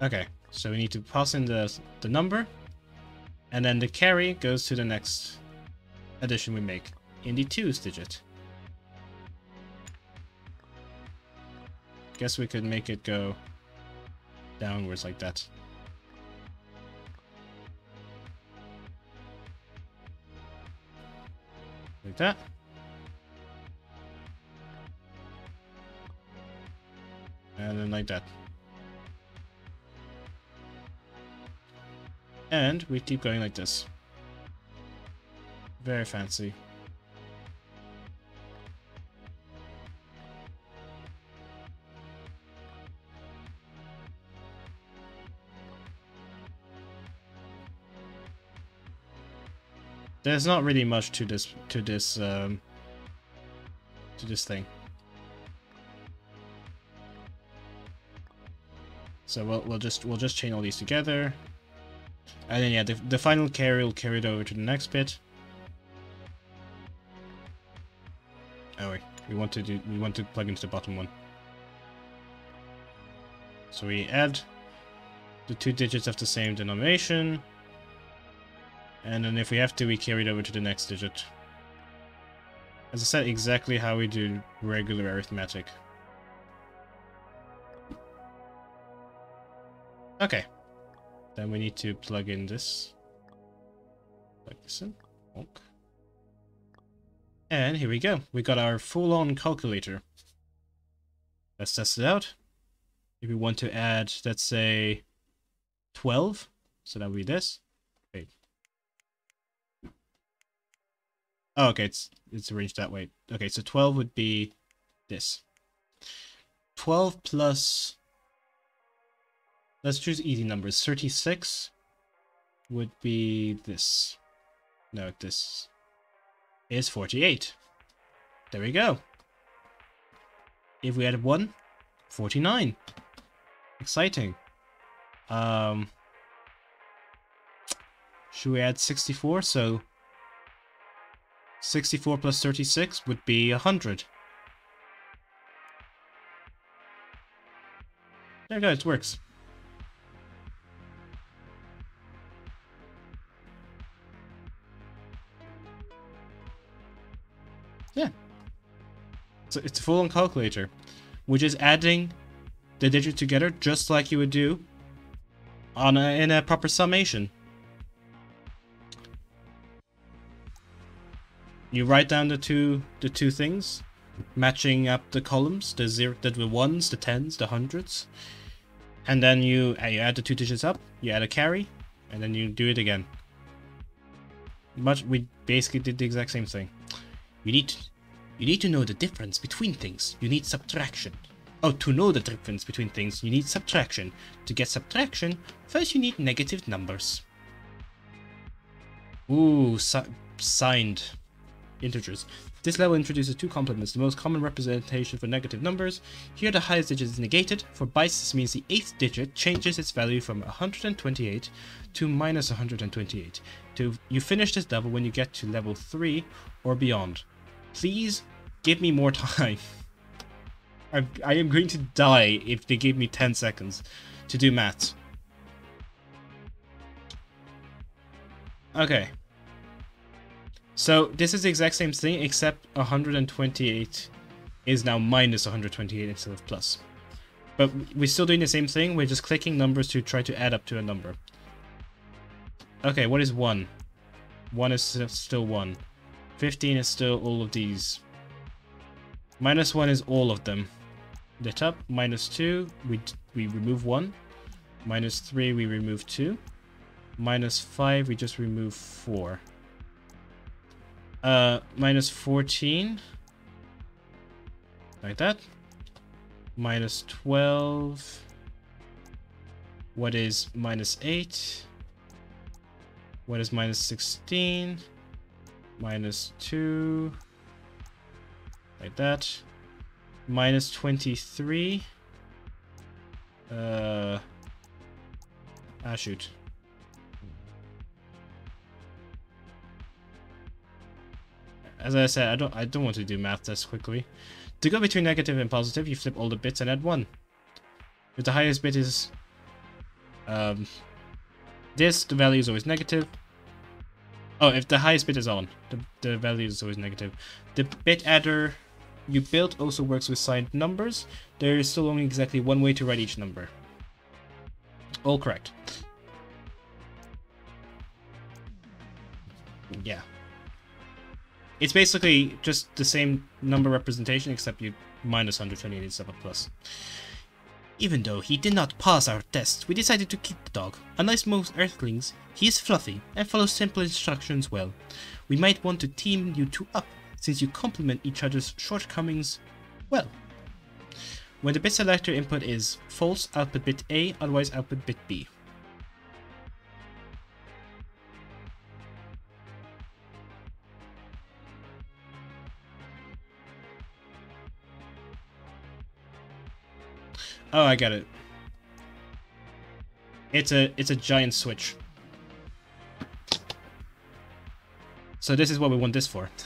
Okay, so we need to pass in the, the number, and then the carry goes to the next addition we make in the 2's digit. Guess we could make it go downwards like that. Like that. And then like that. And we keep going like this. Very fancy. There's not really much to this to this um, to this thing. So we'll we'll just we'll just chain all these together. And then yeah, the, the final carry will carry it over to the next bit. Oh wait, we want to do we want to plug into the bottom one. So we add the two digits of the same denomination. And then if we have to, we carry it over to the next digit. As I said, exactly how we do regular arithmetic. Okay. Then we need to plug in this. Plug this in. Bonk. And here we go. We got our full-on calculator. Let's test it out. If we want to add, let's say, 12, so that would be this. Oh, okay, it's it's arranged that way. Okay, so 12 would be this. 12 plus... Let's choose easy numbers. 36 would be this. No, this is 48. There we go. If we add 1, 49. Exciting. Um, should we add 64? So 64 plus 36 would be 100. There we go, it works. Yeah. So it's a full-on calculator. which is adding the digits together just like you would do on a, in a proper summation. You write down the two the two things, matching up the columns, the zero, the ones, the tens, the hundreds, and then you uh, you add the two digits up. You add a carry, and then you do it again. Much we basically did the exact same thing. You need you need to know the difference between things. You need subtraction. Oh, to know the difference between things, you need subtraction. To get subtraction, first you need negative numbers. Ooh, si signed integers. This level introduces two's complement, the most common representation for negative numbers. Here the highest digit is negated. For bytes this means the eighth digit changes its value from 128 to minus 128. To, you finish this level when you get to level 3 or beyond. Please give me more time. I, I am going to die if they give me 10 seconds to do maths. Okay. So this is the exact same thing, except 128 is now minus 128 instead of plus. But we're still doing the same thing, we're just clicking numbers to try to add up to a number. Okay, what is 1? 1 is still 1. 15 is still all of these. Minus 1 is all of them. The top, minus 2, we, we remove 1. Minus 3, we remove 2. Minus 5, we just remove 4. Uh, minus 14. Like that. Minus 12. What is minus 8? What is minus 16? Minus 2. Like that. Minus 23. Uh... Ah, shoot. As I said, I don't I don't want to do math this quickly. To go between negative and positive, you flip all the bits and add one. If the highest bit is um, this, the value is always negative. Oh, if the highest bit is on, the, the value is always negative. The bit adder you built also works with signed numbers. There is still only exactly one way to write each number. All correct. Yeah. It's basically just the same number representation, except you minus 128 instead of plus. Even though he did not pass our test, we decided to keep the dog. Unlike most Earthlings, he is fluffy and follows simple instructions well. We might want to team you two up, since you complement each other's shortcomings well. When the bit selector input is false, output bit A, otherwise output bit B. Oh, I get it. It's a it's a giant switch. So this is what we want this for.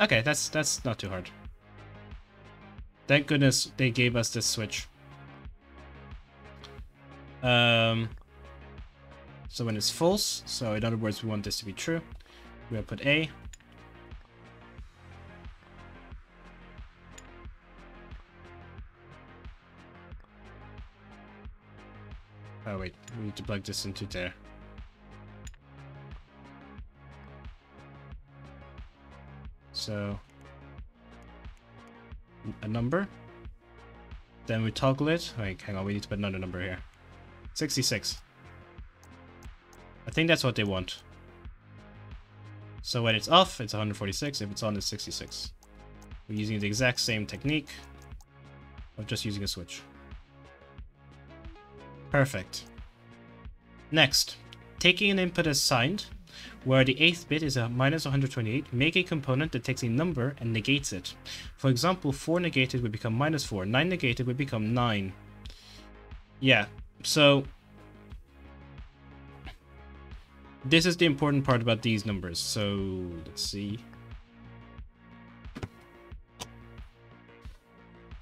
Okay, that's that's not too hard. Thank goodness they gave us this switch. Um, so when it's false, so in other words, we want this to be true, we'll put A. need to plug this into there. So, a number. Then we toggle it. Wait, hang on, we need to put another number here. 66. I think that's what they want. So when it's off, it's 146. If it's on, it's 66. We're using the exact same technique of just using a switch. Perfect. Next, taking an input as signed, where the 8th bit is a minus 128, make a component that takes a number and negates it. For example, 4 negated would become minus 4, 9 negated would become 9. Yeah, so this is the important part about these numbers. So let's see.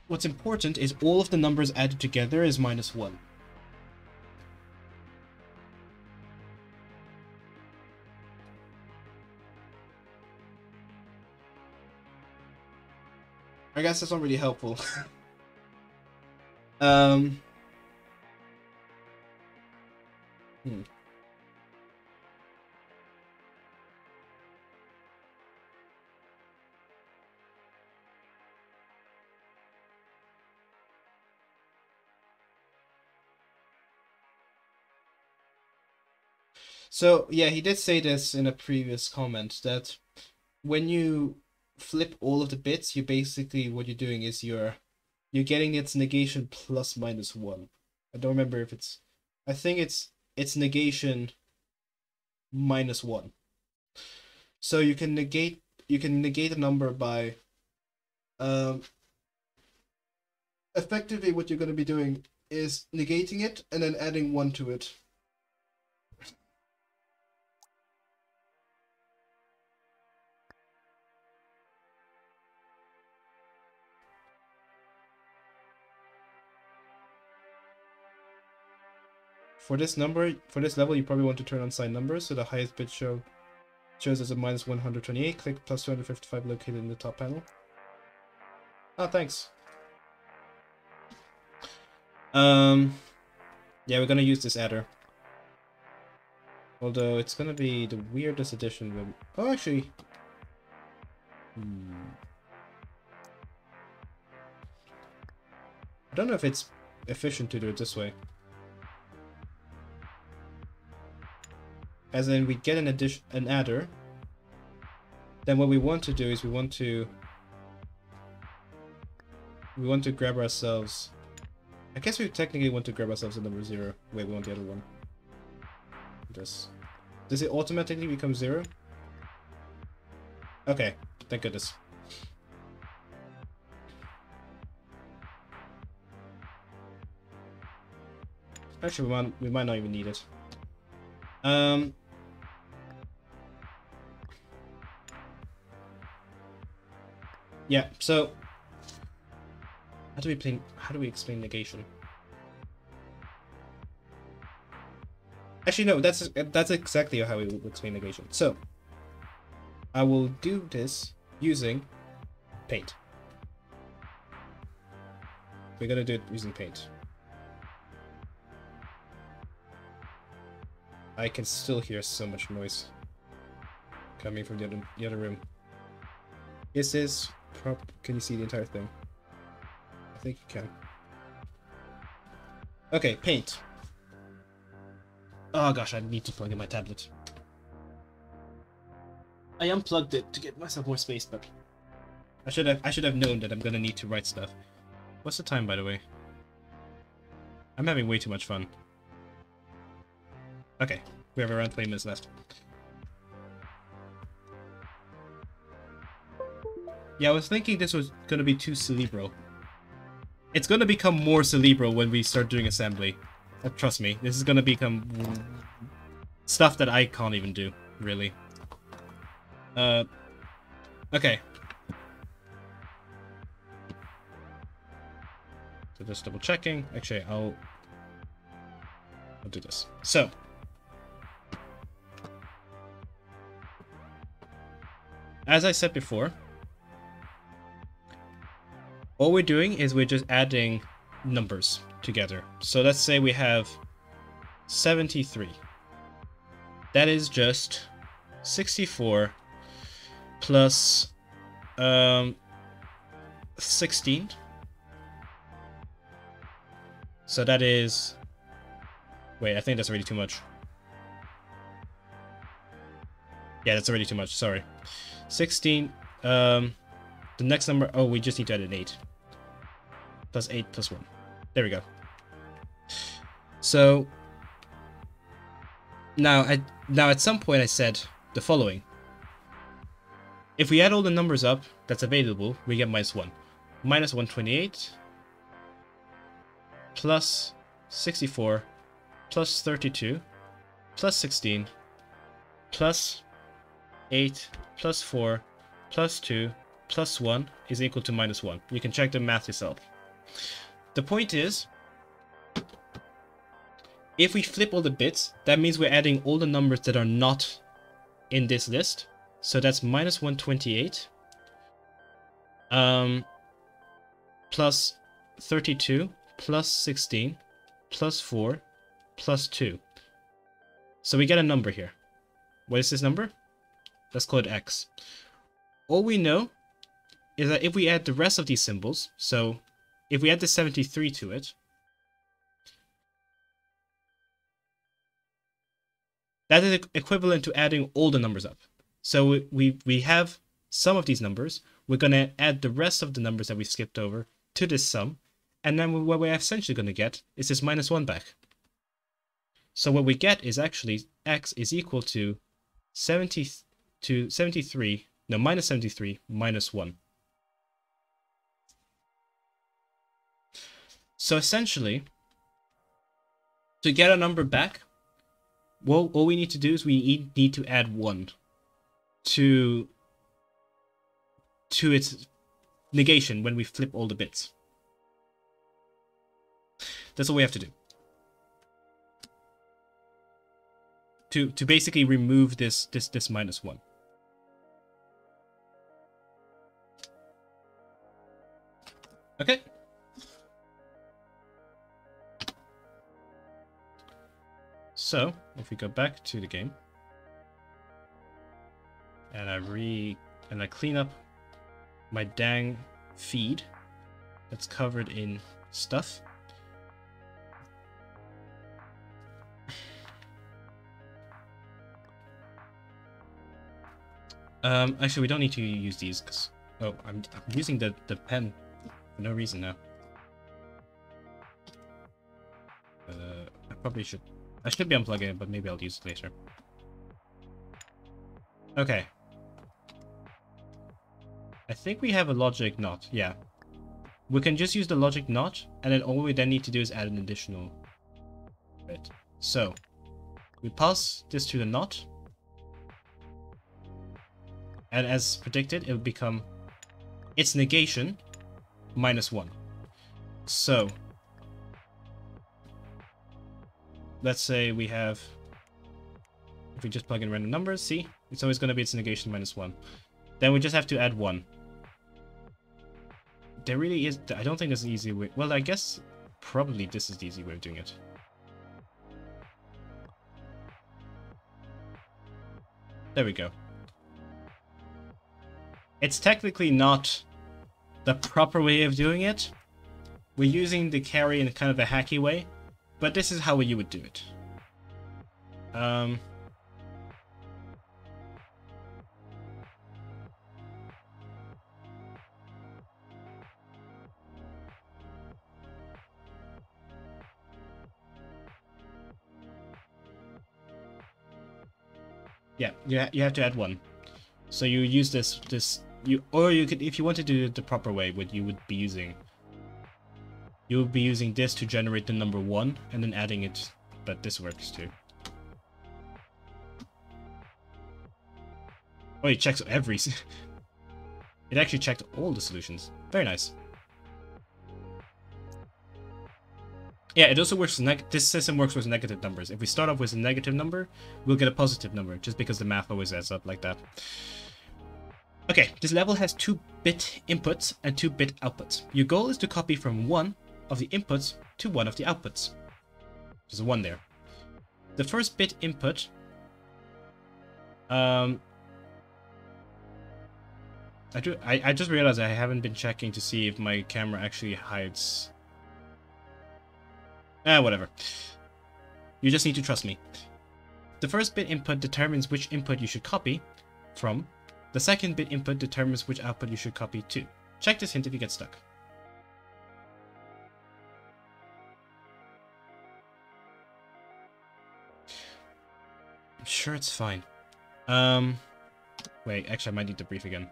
What's important is all of the numbers added together is minus 1. I guess that's not really helpful. um. Hmm. So yeah, he did say this in a previous comment that when you flip all of the bits, you basically what you're doing is you're you're getting its negation plus minus one. I don't remember if it's I think it's it's negation minus one. So you can negate you can negate a number by um effectively what you're going to be doing is negating it and then adding one to it. For this number, for this level, you probably want to turn on signed numbers, so the highest bit show shows as a minus 128. Click plus 255 located in the top panel. Oh, thanks. Um, yeah, we're gonna use this adder. Although it's gonna be the weirdest addition. Oh, actually. Hmm. I don't know if it's efficient to do it this way. As in we get an addition an adder then what we want to do is we want to we want to grab ourselves. I guess we technically want to grab ourselves a number zero. Wait we want the other one. This. Does it automatically become zero? Okay thank goodness. Actually we might, we might not even need it. Um Yeah, so how do we play how do we explain negation? Actually no, that's that's exactly how we explain negation. So I will do this using paint. We're gonna do it using paint. I can still hear so much noise coming from the other, the other room. This is can you see the entire thing? I think you can. Okay, paint. Oh gosh, I need to plug in my tablet. I unplugged it to get myself more space, but I should have I should have known that I'm gonna need to write stuff. What's the time by the way? I'm having way too much fun. Okay, we have around 20 minutes left. Yeah, I was thinking this was gonna be too cerebral. It's gonna become more cerebral when we start doing assembly. Uh, trust me, this is gonna become stuff that I can't even do, really. Uh, okay. So just double checking. Actually, I'll I'll do this. So. As I said before, all we're doing is we're just adding numbers together. So let's say we have 73. That is just 64 plus um, 16. So that is... Wait, I think that's already too much. Yeah, that's already too much, sorry. 16, um, the next number, oh, we just need to add an 8. Plus 8 plus 1. There we go. So, now, I, now at some point I said the following. If we add all the numbers up that's available, we get minus 1. Minus 128 plus 64 plus 32 plus 16 plus 8 plus 4 plus 2 plus 1 is equal to minus 1. You can check the math yourself. The point is, if we flip all the bits, that means we're adding all the numbers that are not in this list. So that's minus 128 um, plus 32 plus 16 plus 4 plus 2. So we get a number here. What is this number? Let's call it x. All we know is that if we add the rest of these symbols, so if we add the 73 to it, that is equivalent to adding all the numbers up. So we, we have some of these numbers, we're going to add the rest of the numbers that we skipped over to this sum, and then what we're essentially going to get is this minus 1 back. So what we get is actually x is equal to 70 to 73, no, minus 73 minus 1. So essentially, to get a number back, well, all we need to do is we need to add 1 to, to its negation when we flip all the bits. That's all we have to do. To, to basically remove this, this, this minus 1. Okay. So, if we go back to the game, and I re and I clean up my dang feed that's covered in stuff. Um, actually, we don't need to use these because oh, I'm, I'm using the the pen for no reason now. Uh, I probably should. I should be unplugging it, but maybe I'll use it later. Okay. I think we have a logic not. Yeah. We can just use the logic not, and then all we then need to do is add an additional bit. So, we pass this to the not, and as predicted, it will become its negation minus 1. So, let's say we have, if we just plug in random numbers, see, it's always going to be its negation minus 1. Then we just have to add 1. There really is, I don't think there's an easy way, well I guess probably this is the easy way of doing it. There we go. It's technically not the proper way of doing it. We're using the carry in kind of a hacky way, but this is how you would do it. Um, Yeah, you, ha you have to add one. So you use this this you or you could if you wanted to do it the proper way, what you would be using you would be using this to generate the number one and then adding it, but this works too. Oh, it checks every... it actually checked all the solutions. Very nice. Yeah, it also works this system works with negative numbers. If we start off with a negative number, we'll get a positive number, just because the math always adds up like that. Okay, this level has 2-bit inputs and 2-bit outputs. Your goal is to copy from one of the inputs to one of the outputs. There's a 1 there. the first bit input um I do I, I just realized I haven't been checking to see if my camera actually hides Ah, whatever. You just need to trust me. The first bit input determines which input you should copy from. The second bit input determines which output you should copy to. Check this hint if you get stuck. Sure it's fine. Um, wait, actually I might need to brief again.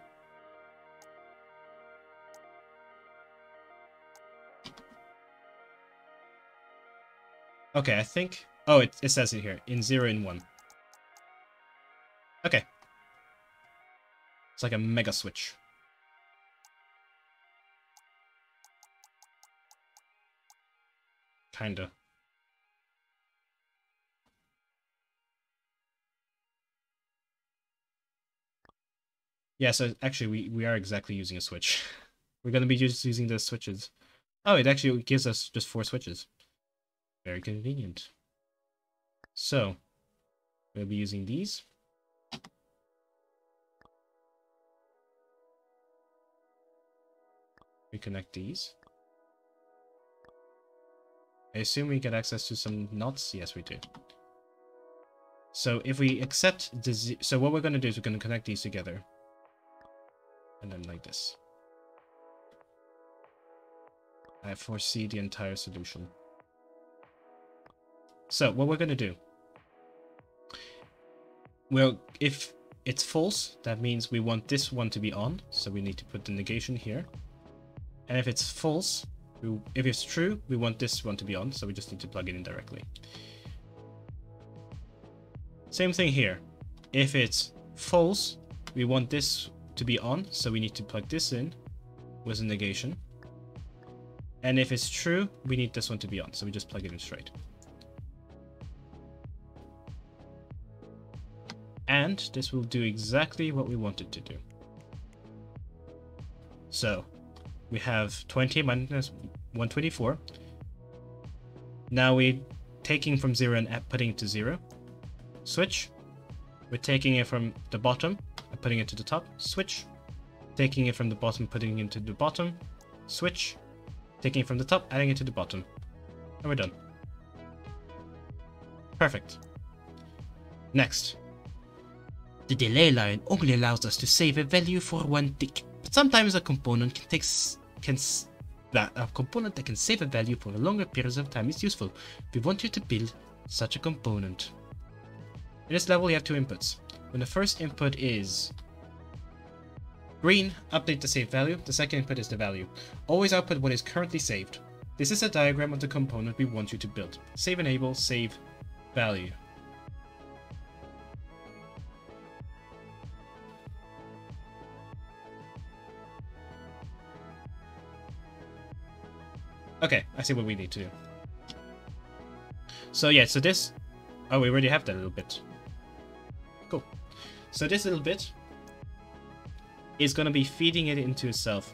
Okay, I think... Oh, it, it says it here. In 0 and 1. Okay. It's like a mega switch. Kinda. Yeah, so actually we, we are exactly using a switch. We're going to be just using the switches. Oh, it actually gives us just four switches. Very convenient. So, we'll be using these. We connect these. I assume we get access to some nots? Yes, we do. So if we accept the... So what we're going to do is we're going to connect these together. And then like this. I foresee the entire solution. So what we're going to do. Well, if it's false, that means we want this one to be on. So we need to put the negation here. And if it's false, we, if it's true, we want this one to be on. So we just need to plug it in directly. Same thing here. If it's false, we want this to be on. So we need to plug this in with a negation. And if it's true, we need this one to be on. So we just plug it in straight. and this will do exactly what we want it to do. So, we have 20 minus 124. Now we're taking from 0 and putting it to 0. Switch. We're taking it from the bottom putting it to the top. Switch. Taking it from the bottom, putting it to the bottom. Switch. Taking it from the top, adding it to the bottom. And we're done. Perfect. Next, the delay line only allows us to save a value for one tick, but sometimes a component can take can that a component that can save a value for a longer periods of time is useful. We want you to build such a component. In this level, you have two inputs. When the first input is green, update the saved value. The second input is the value. Always output what is currently saved. This is a diagram of the component we want you to build. Save enable, save value. Okay, I see what we need to do. So yeah, so this... Oh, we already have that a little bit. Cool. So this little bit is going to be feeding it into itself.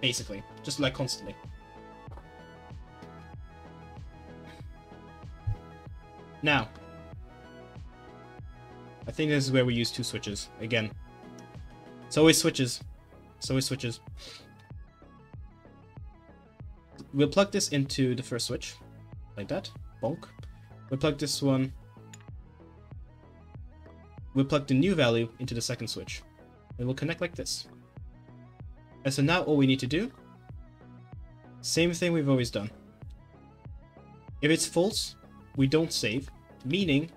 Basically. Just like constantly. Now. I think this is where we use two switches. Again. It's always switches. It's always switches we'll plug this into the first switch, like that, bonk. We'll plug this one, we'll plug the new value into the second switch, and we'll connect like this. And so now all we need to do, same thing we've always done. If it's false, we don't save, meaning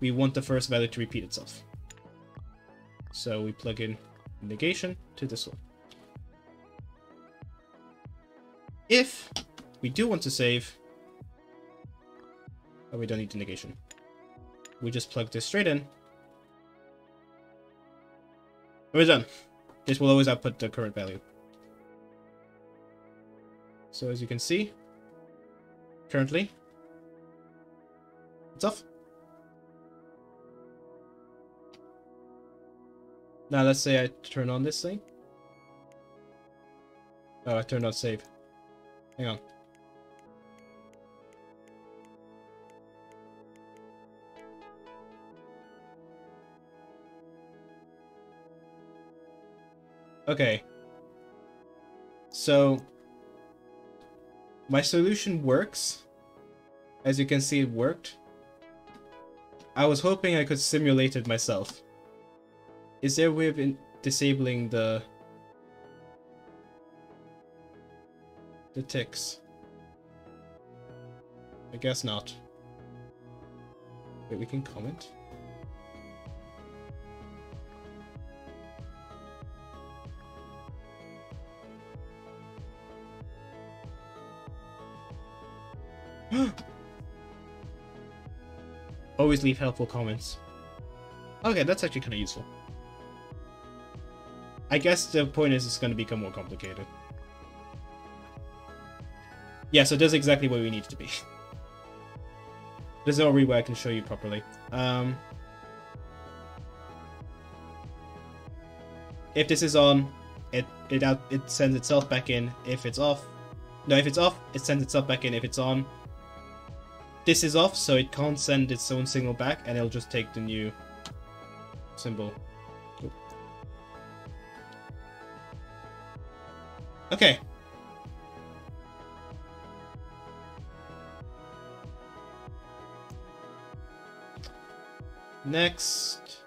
we want the first value to repeat itself. So we plug in negation to this one. If we do want to save, but we don't need the negation. We just plug this straight in. We're done. This will always output the current value. So as you can see, currently, it's off. Now let's say I turn on this thing. Oh, I turned on save. Hang on. Okay. So, my solution works. As you can see, it worked. I was hoping I could simulate it myself. Is there a way of disabling the the ticks? I guess not. Wait, we can comment? Always leave helpful comments. Okay, that's actually kind of useful. I guess the point is it's going to become more complicated. Yeah, so it does exactly what we need it to be. There's no way I can show you properly. Um, if this is on, it it out it sends itself back in. If it's off, no, if it's off, it sends itself back in. If it's on, this is off, so it can't send its own signal back, and it'll just take the new symbol. Okay. Next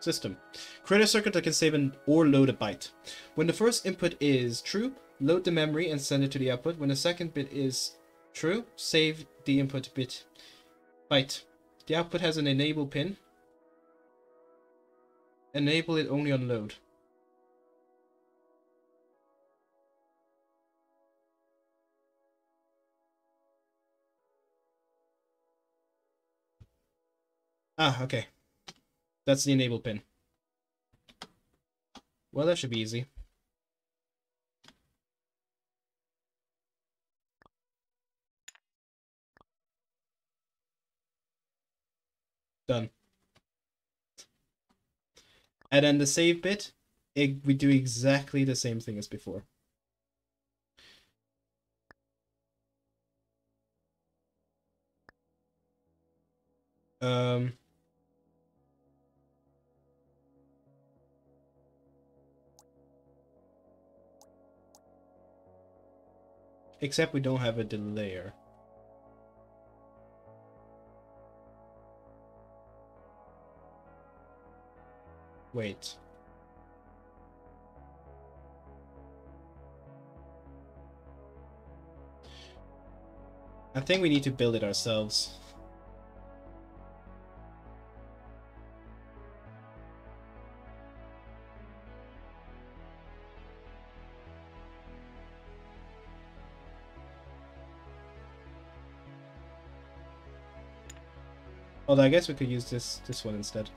system. Create a circuit that can save an or load a byte. When the first input is true, load the memory and send it to the output. When the second bit is true, save the input bit byte. The output has an enable pin. Enable it only on load. Ah, okay. That's the enable pin. Well, that should be easy. Done. And then the save bit, it, we do exactly the same thing as before. Um... Except we don't have a delayer. Wait. I think we need to build it ourselves. Although I guess we could use this this one instead.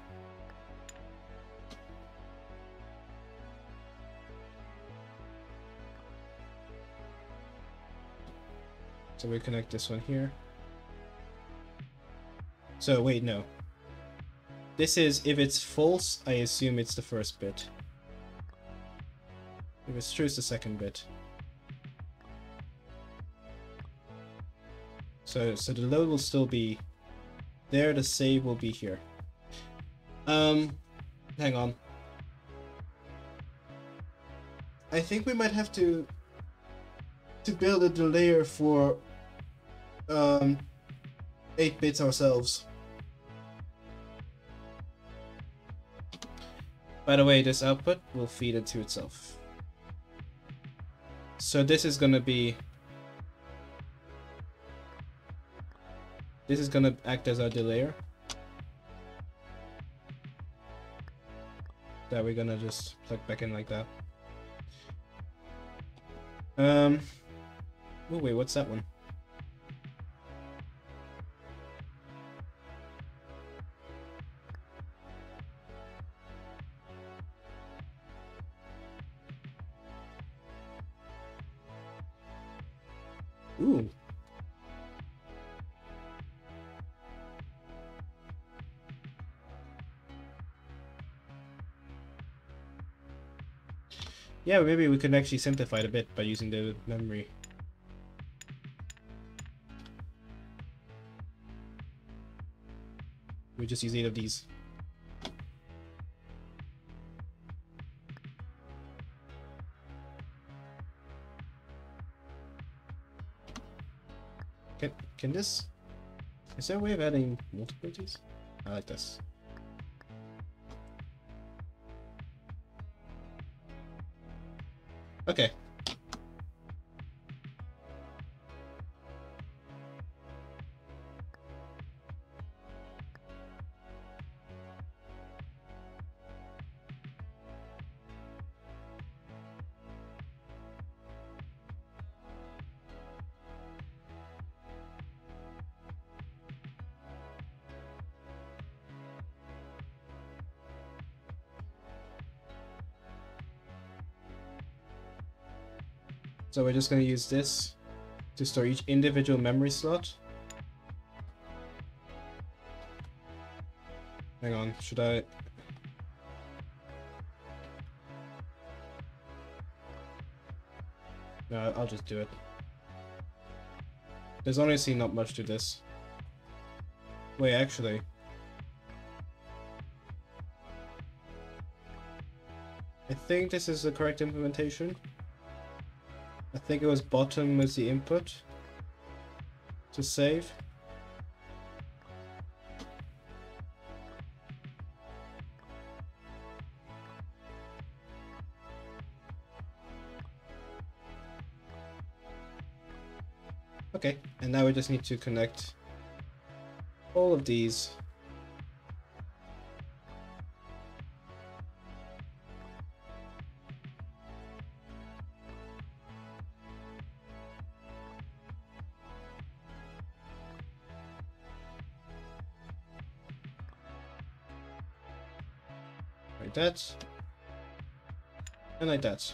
So we connect this one here. So wait, no. This is, if it's false, I assume it's the first bit. If it's true, it's the second bit. So, so the load will still be there, the save will be here. Um, hang on. I think we might have to to build a delayer for um 8 bits ourselves. By the way, this output will feed it to itself. So this is gonna be This is gonna act as our delayer. That we're gonna just plug back in like that. Um. Oh wait, what's that one? Yeah, maybe we could actually simplify it a bit by using the memory. We just use eight of these. Can, can this... Is there a way of adding multiple of these? I like this. Okay. So we're just going to use this to store each individual memory slot. Hang on, should I... No, I'll just do it. There's honestly not much to this. Wait, actually... I think this is the correct implementation. I think it was bottom was the input to save. Okay, and now we just need to connect all of these that. And like that.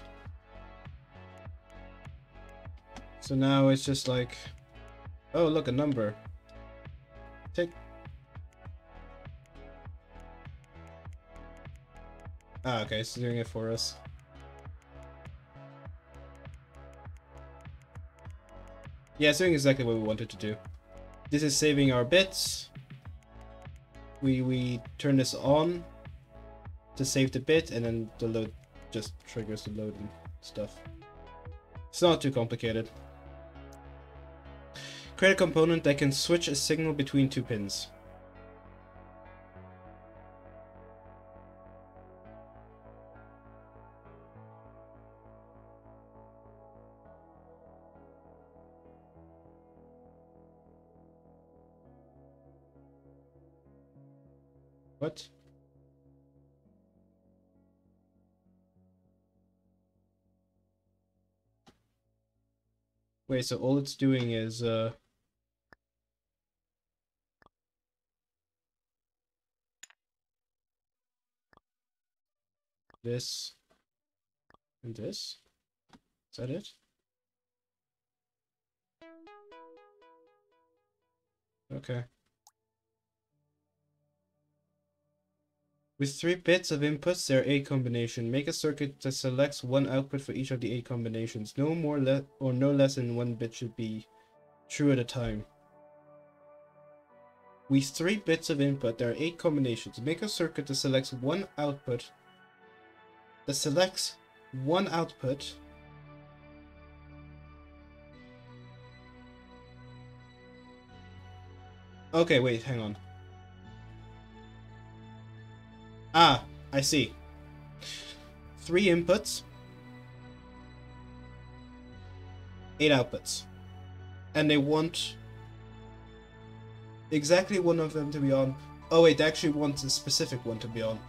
So now it's just like, oh look, a number. Take. Ah, okay, it's doing it for us. Yeah, it's doing exactly what we wanted to do. This is saving our bits. We we turn this on to save the bit and then the load just triggers the load and stuff. It's not too complicated. Create a component that can switch a signal between two pins. Wait, so all it's doing is, uh... This. And this? Is that it? Okay. With three bits of inputs, there are eight combination. Make a circuit that selects one output for each of the eight combinations. No more or no less than one bit should be true at a time. With three bits of input, there are eight combinations. Make a circuit that selects one output that selects one output Okay, wait, hang on. Ah, I see. Three inputs. Eight outputs. And they want exactly one of them to be on. Oh wait, they actually want a specific one to be on.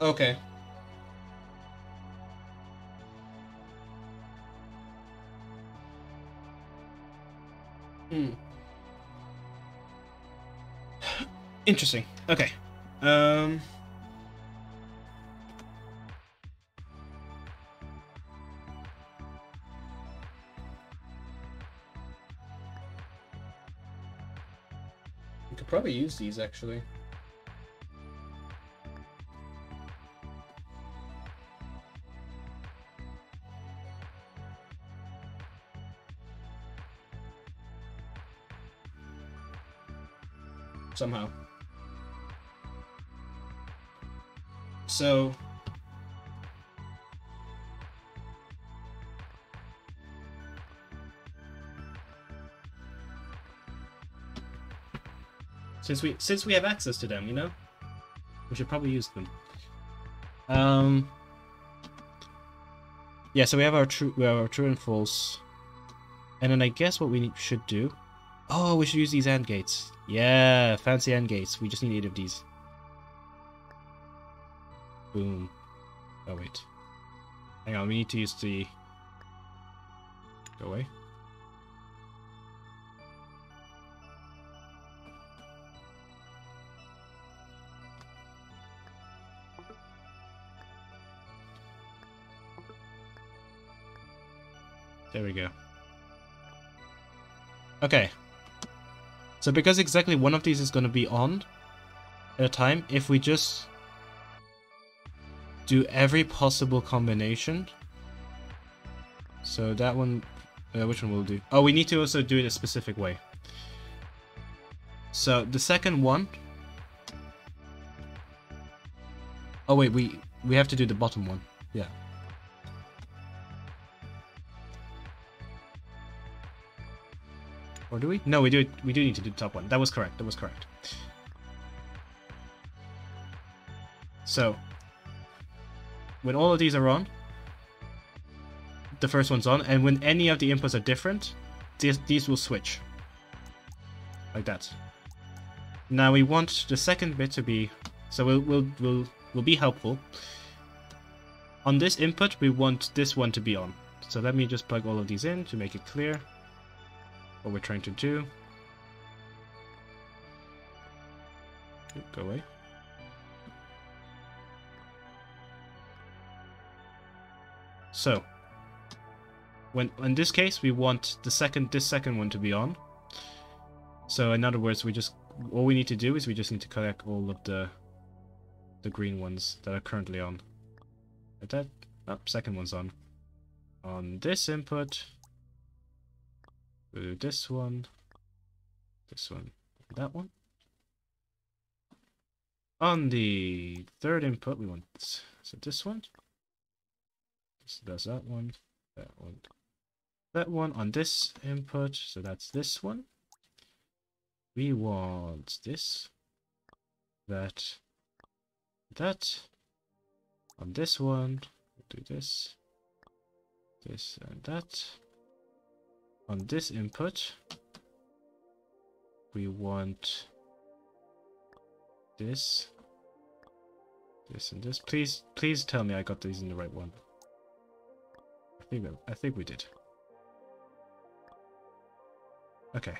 Okay. Hmm. Interesting. Okay. Um. We could probably use these actually. Somehow. so since we since we have access to them, you know, we should probably use them. Um. Yeah, so we have our true we have our true and false, and then I guess what we need, should do. Oh, we should use these AND gates. Yeah, fancy AND gates. We just need eight of these. Boom. Oh wait. Hang on, we need to use the Go away. There we go. Okay. So because exactly one of these is going to be on at a time, if we just do every possible combination. So that one, uh, which one will do? Oh, we need to also do it a specific way. So the second one. Oh wait, we we have to do the bottom one. Yeah. Or do we? No, we do. it. We do need to do the top one. That was correct. That was correct. So, when all of these are on, the first one's on, and when any of the inputs are different, these, these will switch. Like that. Now we want the second bit to be, so we'll, we'll, we'll, we'll be helpful. On this input, we want this one to be on. So let me just plug all of these in to make it clear what we're trying to do. Go away. So, when in this case we want the second this second one to be on. So in other words, we just all we need to do is we just need to collect all of the the green ones that are currently on. Like that. Oh, second one's on. On this input, We'll do this one, this one, that one. On the third input, we want so this one. This does that one, that one, that one. On this input, so that's this one. We want this, that, that. On this one, we'll do this, this, and that on this input, we want this, this, and this. Please, please tell me I got these in the right one. I think I think we did. Okay.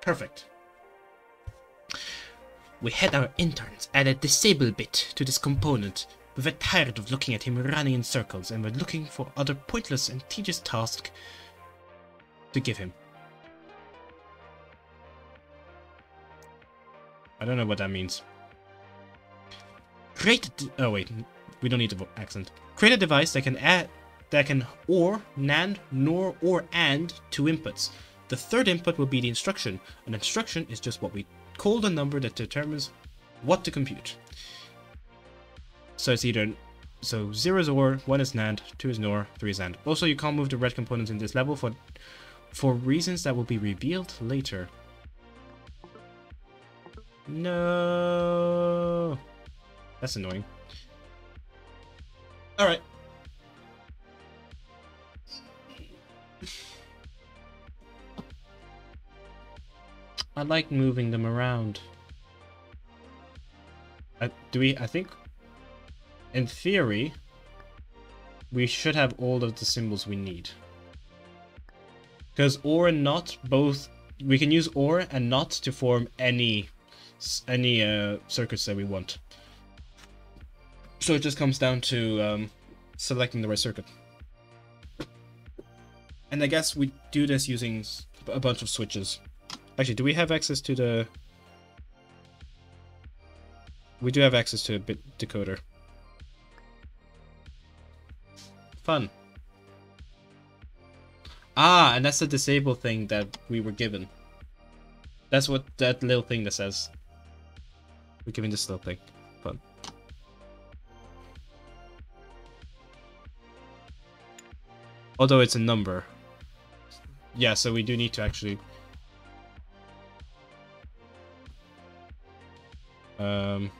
Perfect. We had our interns add a disable bit to this component. We were tired of looking at him running in circles and were looking for other pointless and tedious tasks to give him. I don't know what that means. Create oh wait, we don't need the accent. Create a device that can add that can or, NAND, NOR, or AND two inputs. The third input will be the instruction. An instruction is just what we call the number that determines what to compute. So it's either so 0 is OR, 1 is NAND, 2 is NOR, 3 is AND. Also, you can't move the red components in this level for, for reasons that will be revealed later. No, That's annoying. Alright. I like moving them around. Uh, do we, I think, in theory, we should have all of the symbols we need. Because OR and NOT both, we can use OR and NOT to form any, any uh, circuits that we want. So it just comes down to um, selecting the right circuit. And I guess we do this using a bunch of switches. Actually, do we have access to the... We do have access to a bit decoder. Fun. Ah, and that's the disable thing that we were given. That's what that little thing that says. We're giving this little thing. Fun. Although it's a number. Yeah, so we do need to actually... Um...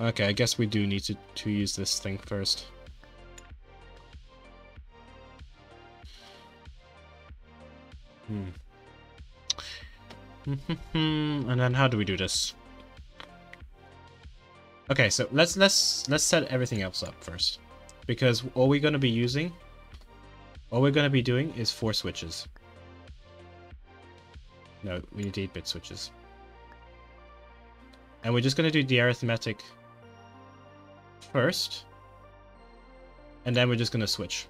Okay, I guess we do need to, to use this thing first. Hmm. and then how do we do this? Okay, so let's let's let's set everything else up first. Because all we're gonna be using all we're gonna be doing is four switches. No, we need 8-bit switches. And we're just gonna do the arithmetic first. And then we're just gonna switch.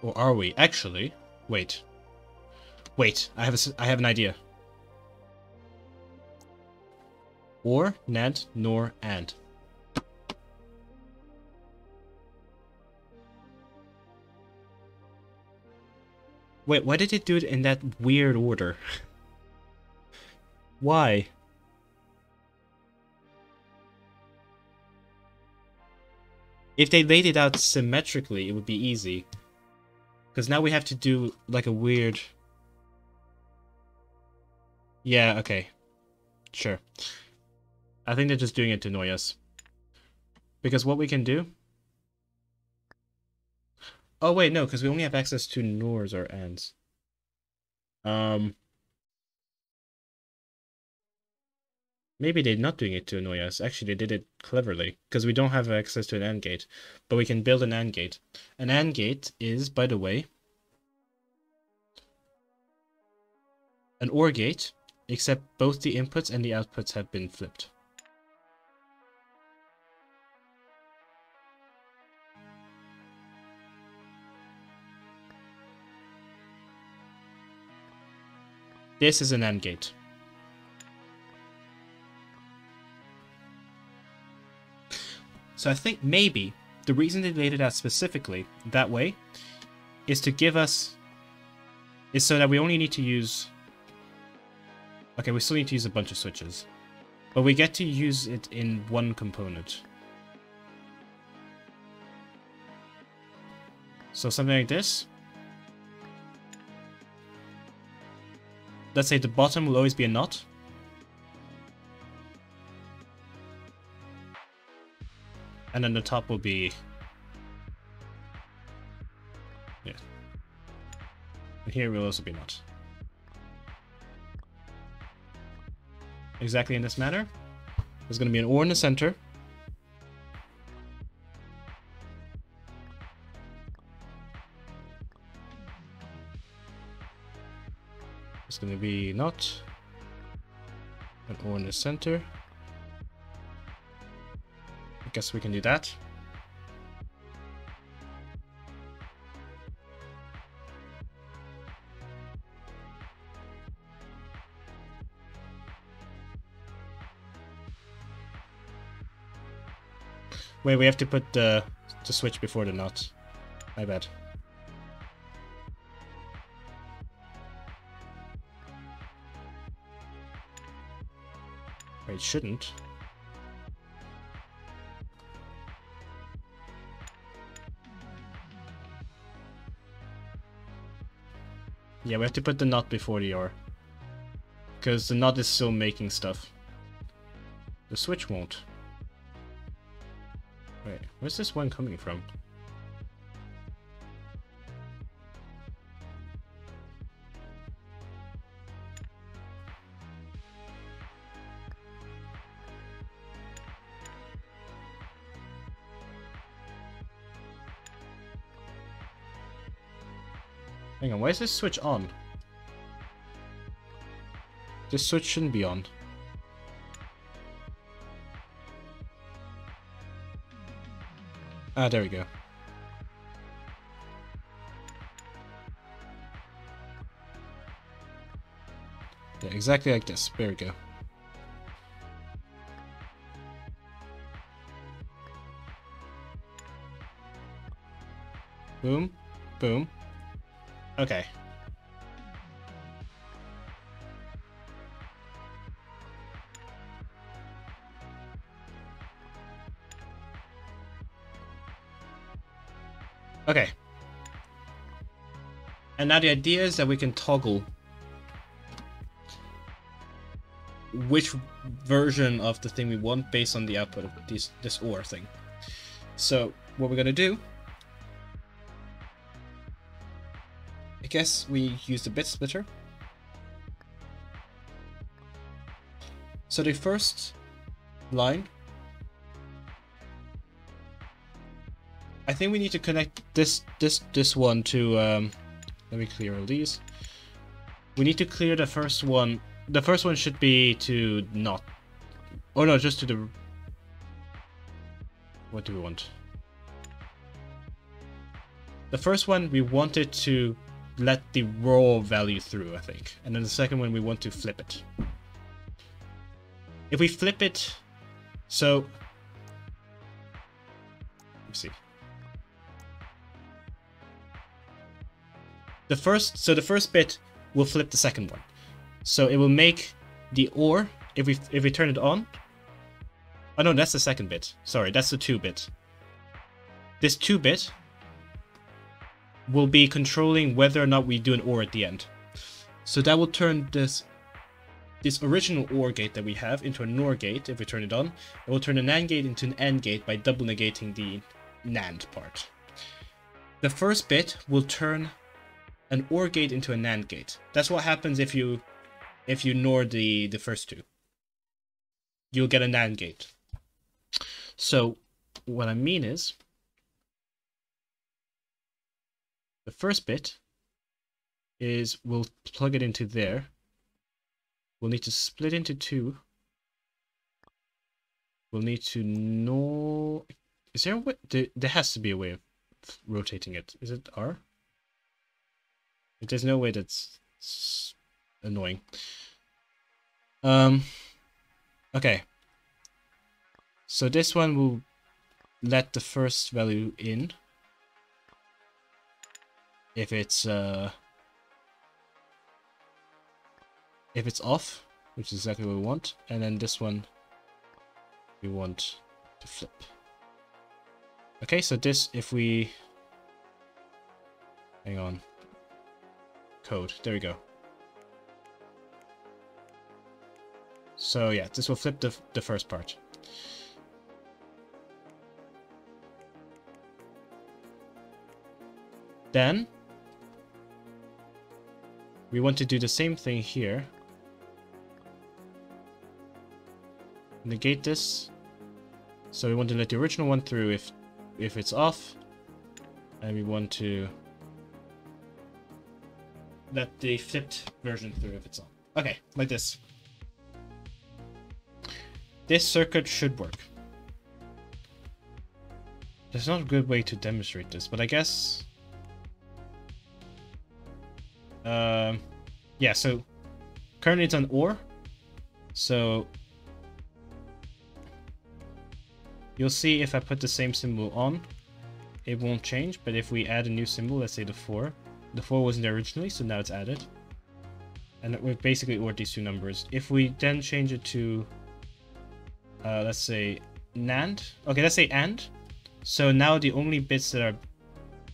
Or are we? Actually, wait. Wait, I have a, I have an idea. Or, NAND, NOR, AND. Wait, why did it do it in that weird order? why? If they laid it out symmetrically, it would be easy. Because now we have to do like a weird... Yeah, okay. Sure. I think they're just doing it to annoy us. Because what we can do... Oh wait, no, because we only have access to NORs or Ends. Um... Maybe they're not doing it to annoy us. Actually, they did it cleverly, because we don't have access to an AND gate. But we can build an AND gate. An AND gate is, by the way, an OR gate, except both the inputs and the outputs have been flipped. This is an AND gate. So I think maybe the reason they laid it out specifically that way is to give us is so that we only need to use okay we still need to use a bunch of switches but we get to use it in one component so something like this let's say the bottom will always be a NOT And then the top will be... Yeah. And here will also be NOT. Exactly in this manner. There's going to be an OR in the center. It's going to be NOT. An OR in the center. I guess we can do that. Wait, we have to put uh, the, the switch before the NOT. My bad. Wait, shouldn't. Yeah, we have to put the NOT before the OR. Because the NOT is still making stuff. The switch won't. Wait, where's this one coming from? Hang on, why is this switch on? This switch shouldn't be on. Ah, there we go. Yeah, exactly like this. There we go. Boom. Boom. Okay. Okay. And now the idea is that we can toggle which version of the thing we want based on the output of this, this OR thing. So what we're gonna do, I guess we use the bit splitter. So the first line, I think we need to connect this this this one to. Um, let me clear all these. We need to clear the first one the first one should be to not. Oh no, just to the. What do we want? The first one we wanted to let the raw value through, I think. And then the second one we want to flip it. If we flip it, so let's see. The first, so the first bit will flip the second one. So it will make the OR, if we if we turn it on. Oh no, that's the second bit. Sorry, that's the 2 bit. This 2 bit will be controlling whether or not we do an OR at the end. So that will turn this this original OR gate that we have into a NOR gate if we turn it on. It will turn a NAND gate into an AND gate by double negating the NAND part. The first bit will turn an OR gate into a NAND gate. That's what happens if you if you NOR the, the first two. You'll get a NAND gate. So what I mean is, the first bit is we'll plug it into there. We'll need to split into two. We'll need to know... Is there a way? There, there has to be a way of rotating it. Is it R? There's no way that's annoying. Um, okay. So this one will let the first value in. If it's uh, if it's off, which is exactly what we want, and then this one we want to flip. Okay, so this if we hang on code, there we go. So yeah, this will flip the, the first part. Then, we want to do the same thing here. Negate this. So we want to let the original one through if if it's off. And we want to let the flipped version through if it's on. Okay, like this. This circuit should work. There's not a good way to demonstrate this, but I guess... Um, yeah, so currently it's on OR. So you'll see if I put the same symbol on, it won't change, but if we add a new symbol, let's say the 4, the 4 wasn't there originally, so now it's added. And we've basically ORed these two numbers. If we then change it to uh, let's say NAND. Okay, let's say AND. So now the only bits that are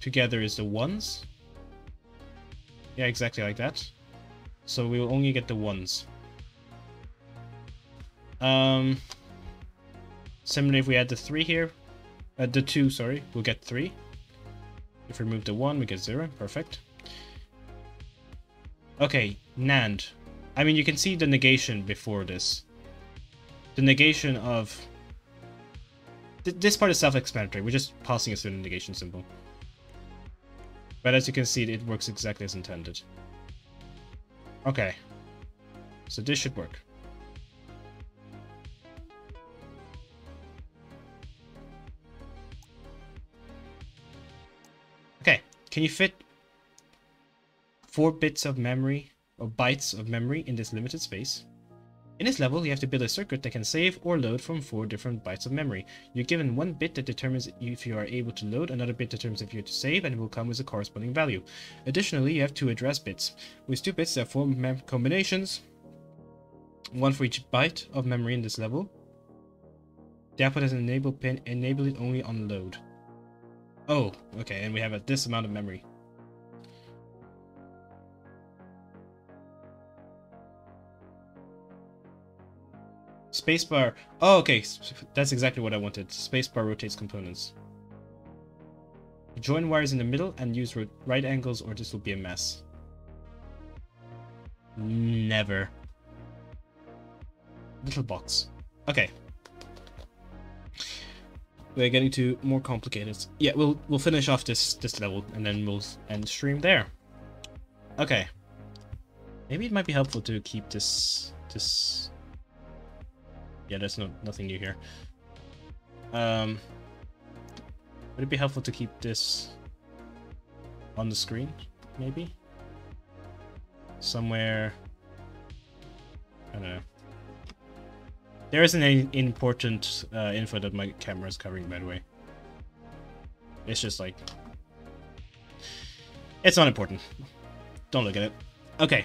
together is the ones. Yeah, exactly like that. So we will only get the ones. Um, similarly, if we add the three here, uh, the two, sorry, we'll get three. If we remove the one, we get zero. Perfect. Okay, NAND. I mean, you can see the negation before this the negation of... Th this part is self-explanatory, we're just passing a certain negation symbol. But as you can see, it works exactly as intended. Okay. So this should work. Okay, can you fit four bits of memory, or bytes of memory in this limited space? In this level, you have to build a circuit that can save or load from four different bytes of memory. You're given one bit that determines if you are able to load, another bit determines if you're to save, and it will come with a corresponding value. Additionally, you have two address bits. With two bits, there are four combinations, one for each byte of memory in this level. The output has an enable pin, enable it only on load. Oh, okay, and we have a, this amount of memory. Spacebar. Oh, okay. That's exactly what I wanted. Spacebar rotates components. Join wires in the middle and use right angles or this will be a mess. Never. Little box. Okay. We're getting to more complicated. Yeah, we'll we'll finish off this this level and then we'll end stream there. Okay. Maybe it might be helpful to keep this this yeah, there's no nothing new here. Um, would it be helpful to keep this on the screen, maybe? Somewhere... I don't know. There isn't any important uh, info that my camera is covering, by the way. It's just like... It's not important. Don't look at it. Okay.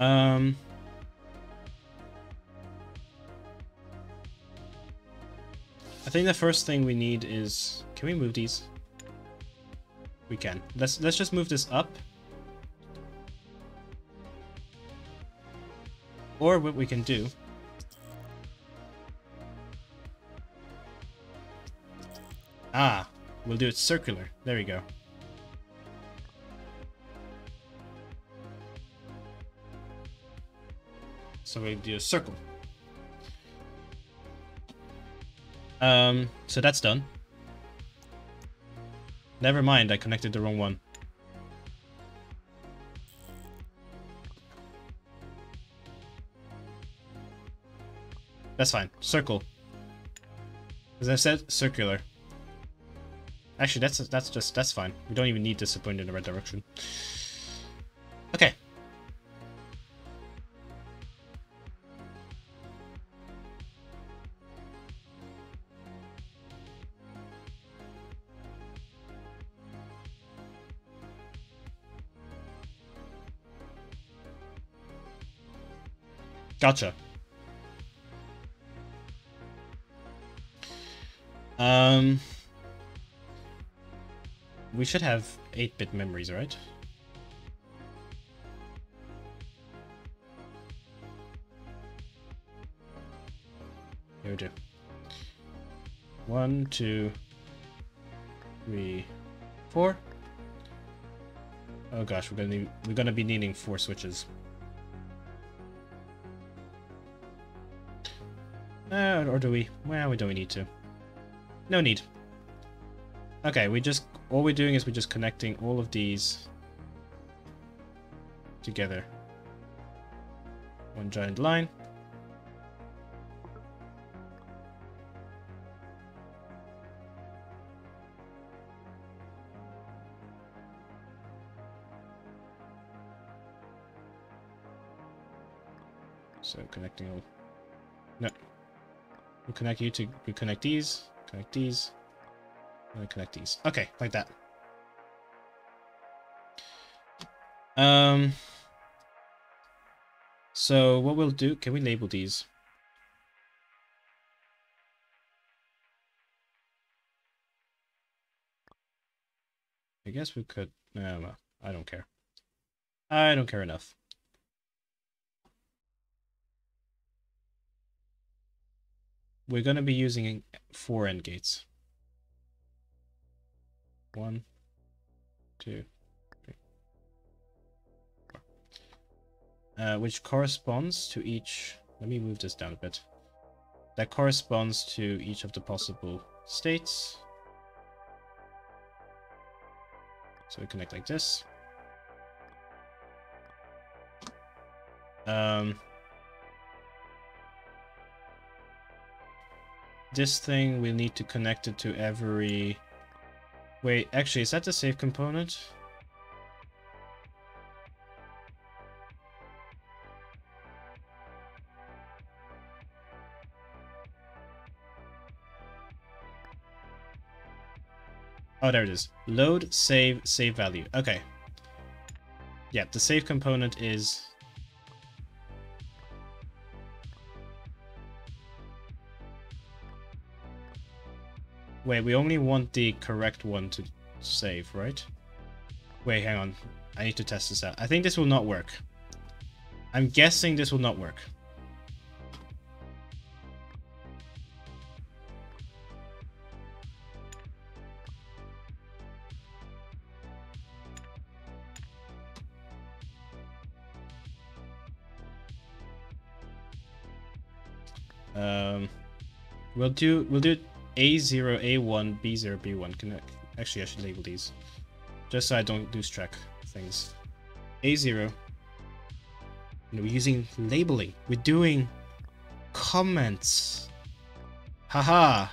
Um... I think the first thing we need is... Can we move these? We can. Let's, let's just move this up. Or what we can do... Ah, we'll do it circular. There we go. So we do a circle. Um, so that's done. Never mind, I connected the wrong one. That's fine. Circle. As I said, circular. Actually, that's that's just that's fine. We don't even need this to point in the right direction. Okay. Gotcha. Um, we should have 8-bit memories, right? Here we do. One, two, three, four. Oh gosh, we're gonna need, we're gonna be needing four switches. Uh, or do we? Well, we don't need to. No need. Okay, we just... All we're doing is we're just connecting all of these together. One giant line. So connecting all... We connect you to we connect these, connect these, and connect these. Okay, like that. Um. So what we'll do? Can we label these? I guess we could. No, I don't care. I don't care enough. We're going to be using four AND gates. One, two, three, Uh, which corresponds to each... Let me move this down a bit. That corresponds to each of the possible states. So we connect like this. Um, this thing, we need to connect it to every... Wait, actually, is that the safe component? Oh, there it is. Load, save, save value. Okay. Yeah, the save component is Wait, we only want the correct one to save, right? Wait, hang on. I need to test this out. I think this will not work. I'm guessing this will not work. Um, we'll do we'll do A0, A1, B0, B1. Can I, actually I should label these, just so I don't lose track things. A0. And we're using labeling. We're doing comments. Haha!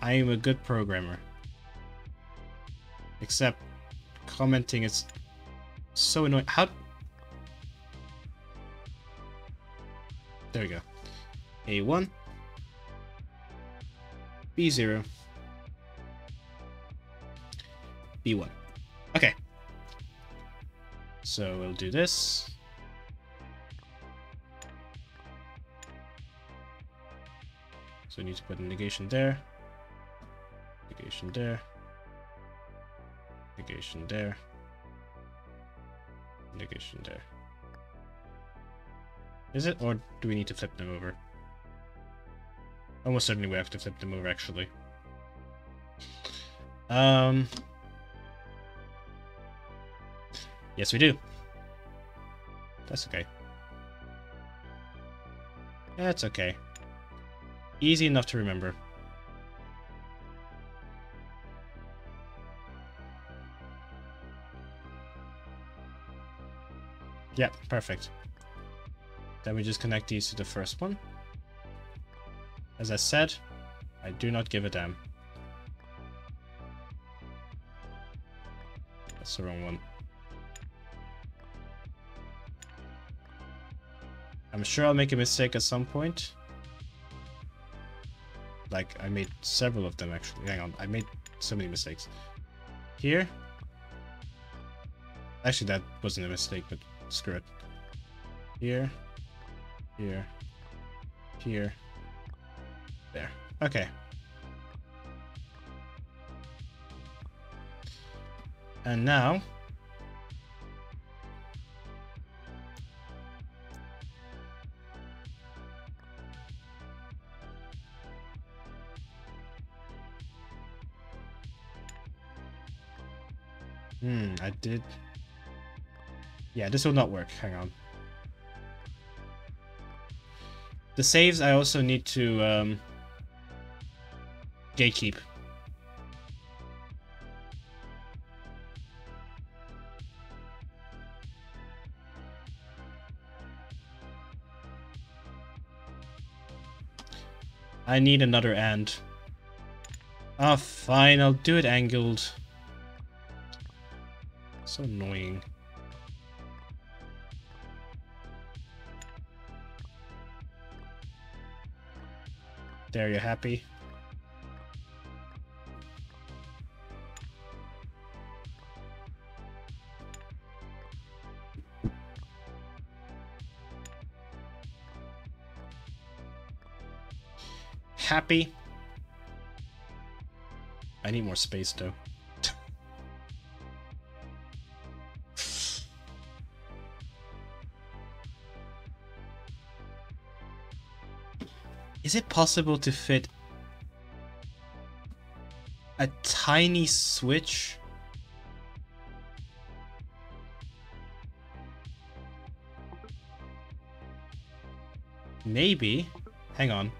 I am a good programmer. Except commenting is so annoying. How? There we go. A1, B0, B1. Okay. So we'll do this. So we need to put a negation there, negation there, negation there, negation there. Is it, or do we need to flip them over? Almost certainly we have to flip them over, actually. Um... Yes, we do. That's okay. That's okay. Easy enough to remember. Yeah, perfect. Then we just connect these to the first one. As I said, I do not give a damn. That's the wrong one. I'm sure I'll make a mistake at some point. Like, I made several of them actually. Hang on, I made so many mistakes. Here. Actually, that wasn't a mistake, but screw it. Here. Here. Here. There. Okay. And now... Hmm, I did... Yeah, this will not work. Hang on. The saves I also need to... Um, Gatekeep. I need another and. Ah, oh, fine, I'll do it angled. So annoying. There, you're happy? Happy. I need more space, though. Is it possible to fit a tiny switch? Maybe. Hang on.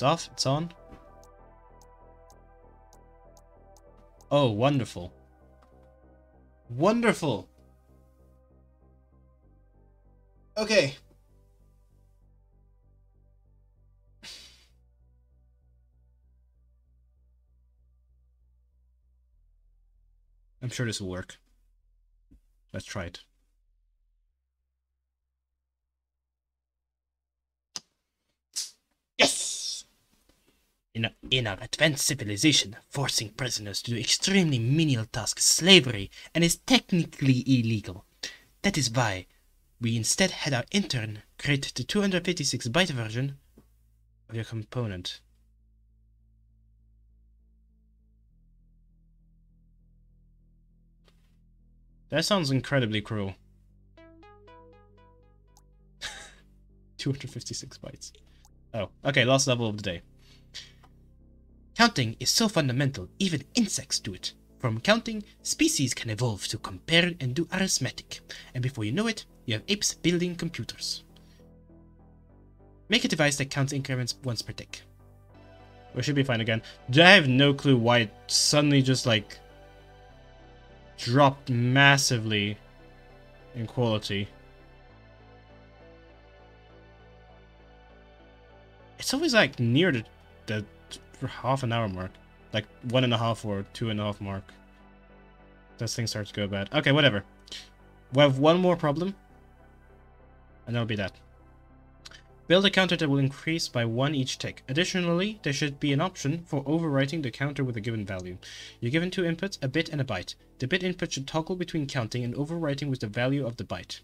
It's off? It's on? Oh, wonderful. Wonderful! Okay. I'm sure this will work. Let's try it. Yes! In, a, in our advanced civilization, forcing prisoners to do extremely menial tasks, slavery, and is technically illegal. That is why we instead had our intern create the 256 byte version of your component. That sounds incredibly cruel. 256 bytes. Oh, okay, last level of the day. Counting is so fundamental, even insects do it. From counting, species can evolve to compare and do arithmetic, and before you know it, you have apes building computers. Make a device that counts increments once per tick. We should be fine again. I have no clue why it suddenly just like dropped massively in quality. It's always like near the, the half an hour mark. Like one and a half or two and a half mark. This thing starts to go bad. Okay, whatever. We have one more problem. And that'll be that. Build a counter that will increase by 1 each tick. Additionally, there should be an option for overwriting the counter with a given value. You're given two inputs, a bit and a byte. The bit input should toggle between counting and overwriting with the value of the byte.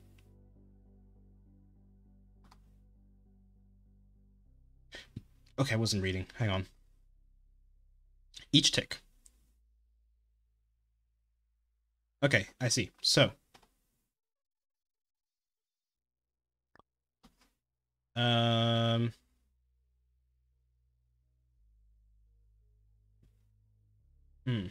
Okay, I wasn't reading. Hang on. Each tick. Okay, I see. So, Um. Hmm.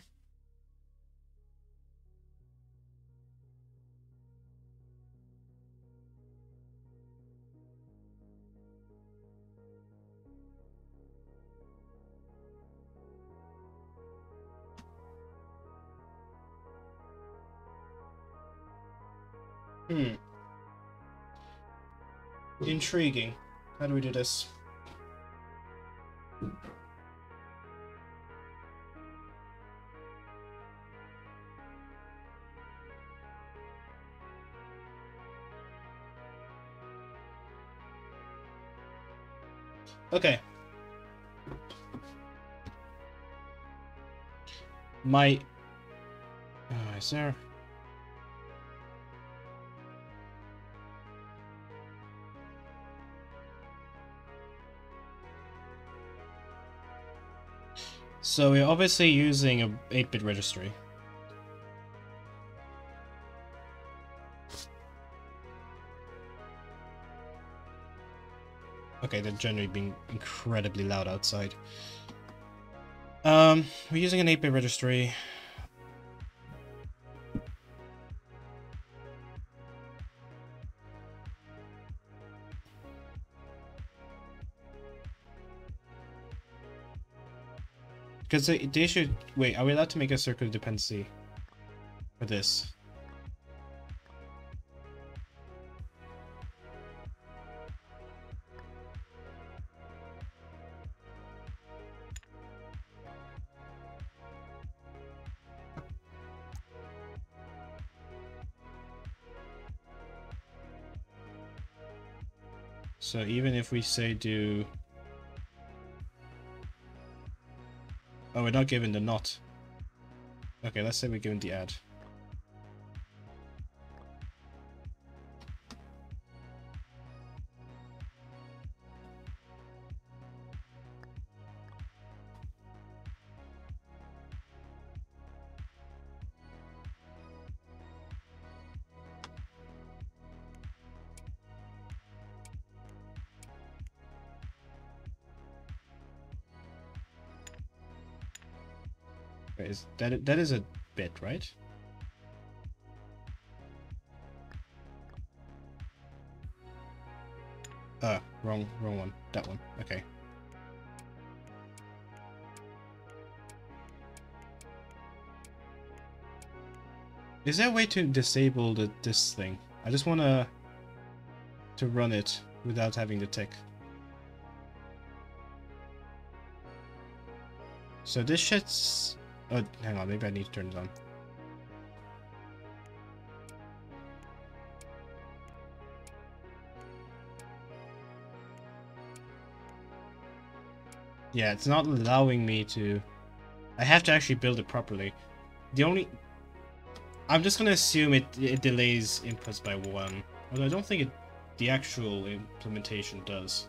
Hmm. Intriguing. How do we do this? Okay. My... Oh, is there... So we're obviously using a 8-bit registry. Okay, they're generally being incredibly loud outside. Um, we're using an 8-bit registry. Because they, they should... Wait, are we allowed to make a circular dependency for this? So even if we say do Oh, we're not giving the not. Okay, let's say we're giving the add. That that is a bit, right? Uh, wrong, wrong one. That one. Okay. Is there a way to disable the, this thing? I just want to to run it without having the tick. So this shit's Oh, hang on. Maybe I need to turn it on. Yeah, it's not allowing me to... I have to actually build it properly. The only... I'm just going to assume it, it delays inputs by one. Although I don't think it, the actual implementation does.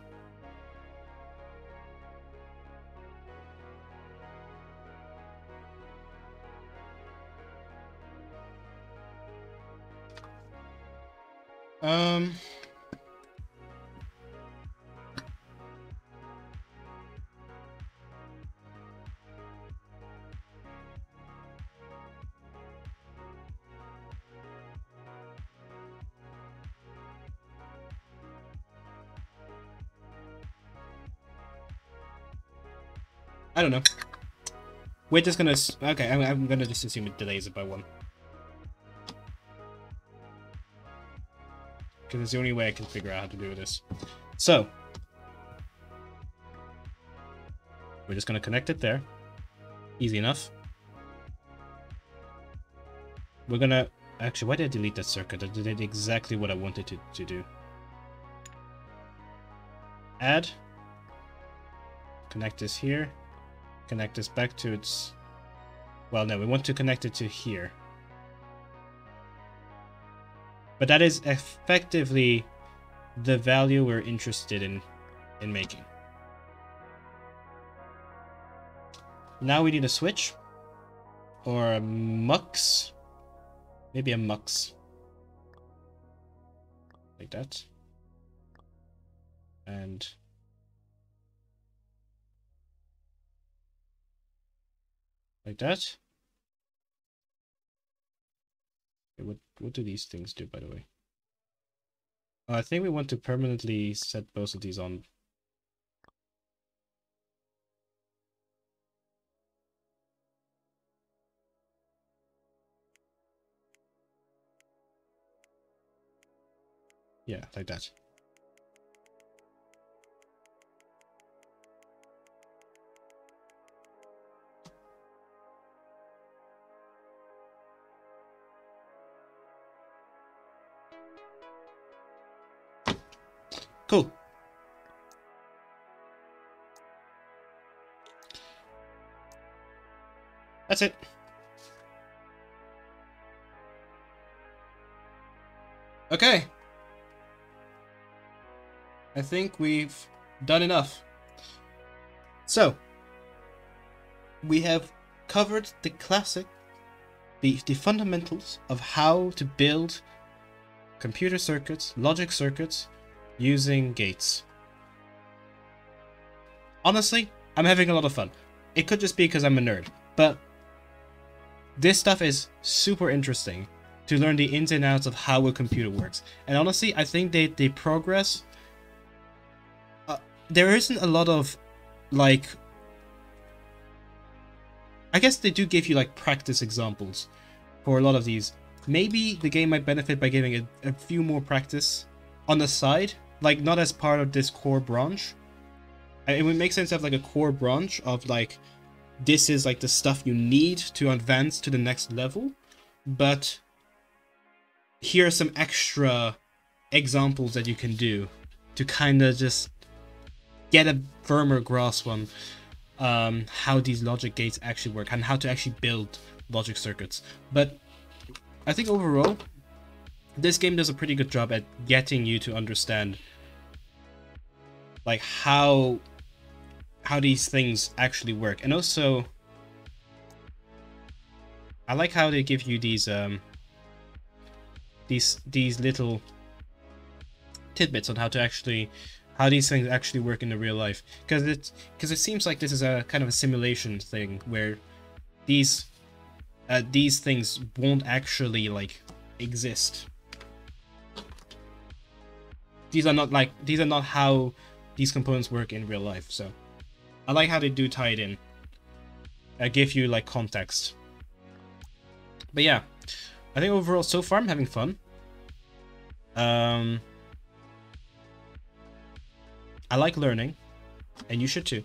Um... I don't know. We're just gonna... Okay, I'm, I'm gonna just assume it delays it by one. Because it's the only way I can figure out how to do this. So. We're just gonna connect it there. Easy enough. We're gonna... Actually, why did I delete that circuit? I did exactly what I wanted to, to do. Add. Connect this here connect this back to its... Well, no, we want to connect it to here. But that is effectively the value we're interested in, in making. Now we need a switch. Or a mux. Maybe a mux. Like that. And Like that? Okay, what, what do these things do, by the way? Uh, I think we want to permanently set both of these on. Yeah, like that. Cool. That's it. Okay. I think we've done enough. So, we have covered the classic, the, the fundamentals of how to build computer circuits, logic circuits, using gates. Honestly, I'm having a lot of fun. It could just be because I'm a nerd, but this stuff is super interesting to learn the ins and outs of how a computer works. And honestly, I think they, they progress. Uh, there isn't a lot of, like, I guess they do give you, like, practice examples for a lot of these. Maybe the game might benefit by giving a, a few more practice on the side like not as part of this core branch. It would make sense to have like a core branch of like this is like the stuff you need to advance to the next level, but here are some extra examples that you can do to kind of just get a firmer grasp on um, how these logic gates actually work and how to actually build logic circuits. But I think overall, this game does a pretty good job at getting you to understand like how how these things actually work. And also I like how they give you these um these these little tidbits on how to actually how these things actually work in the real life. Because it because it seems like this is a kind of a simulation thing where these uh, these things won't actually like exist these are not like these are not how these components work in real life. So I like how they do tie it in. I give you like context. But yeah, I think overall so far I'm having fun. Um, I like learning, and you should too.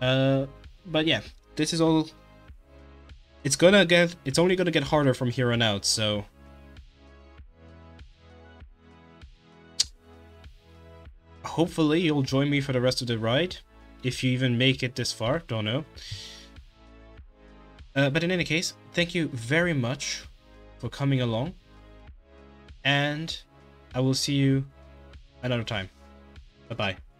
Uh, but yeah, this is all. It's gonna get. It's only gonna get harder from here on out. So hopefully you'll join me for the rest of the ride. if you even make it this far, don't know. Uh, but in any case, thank you very much for coming along. And I will see you another time. Bye-bye.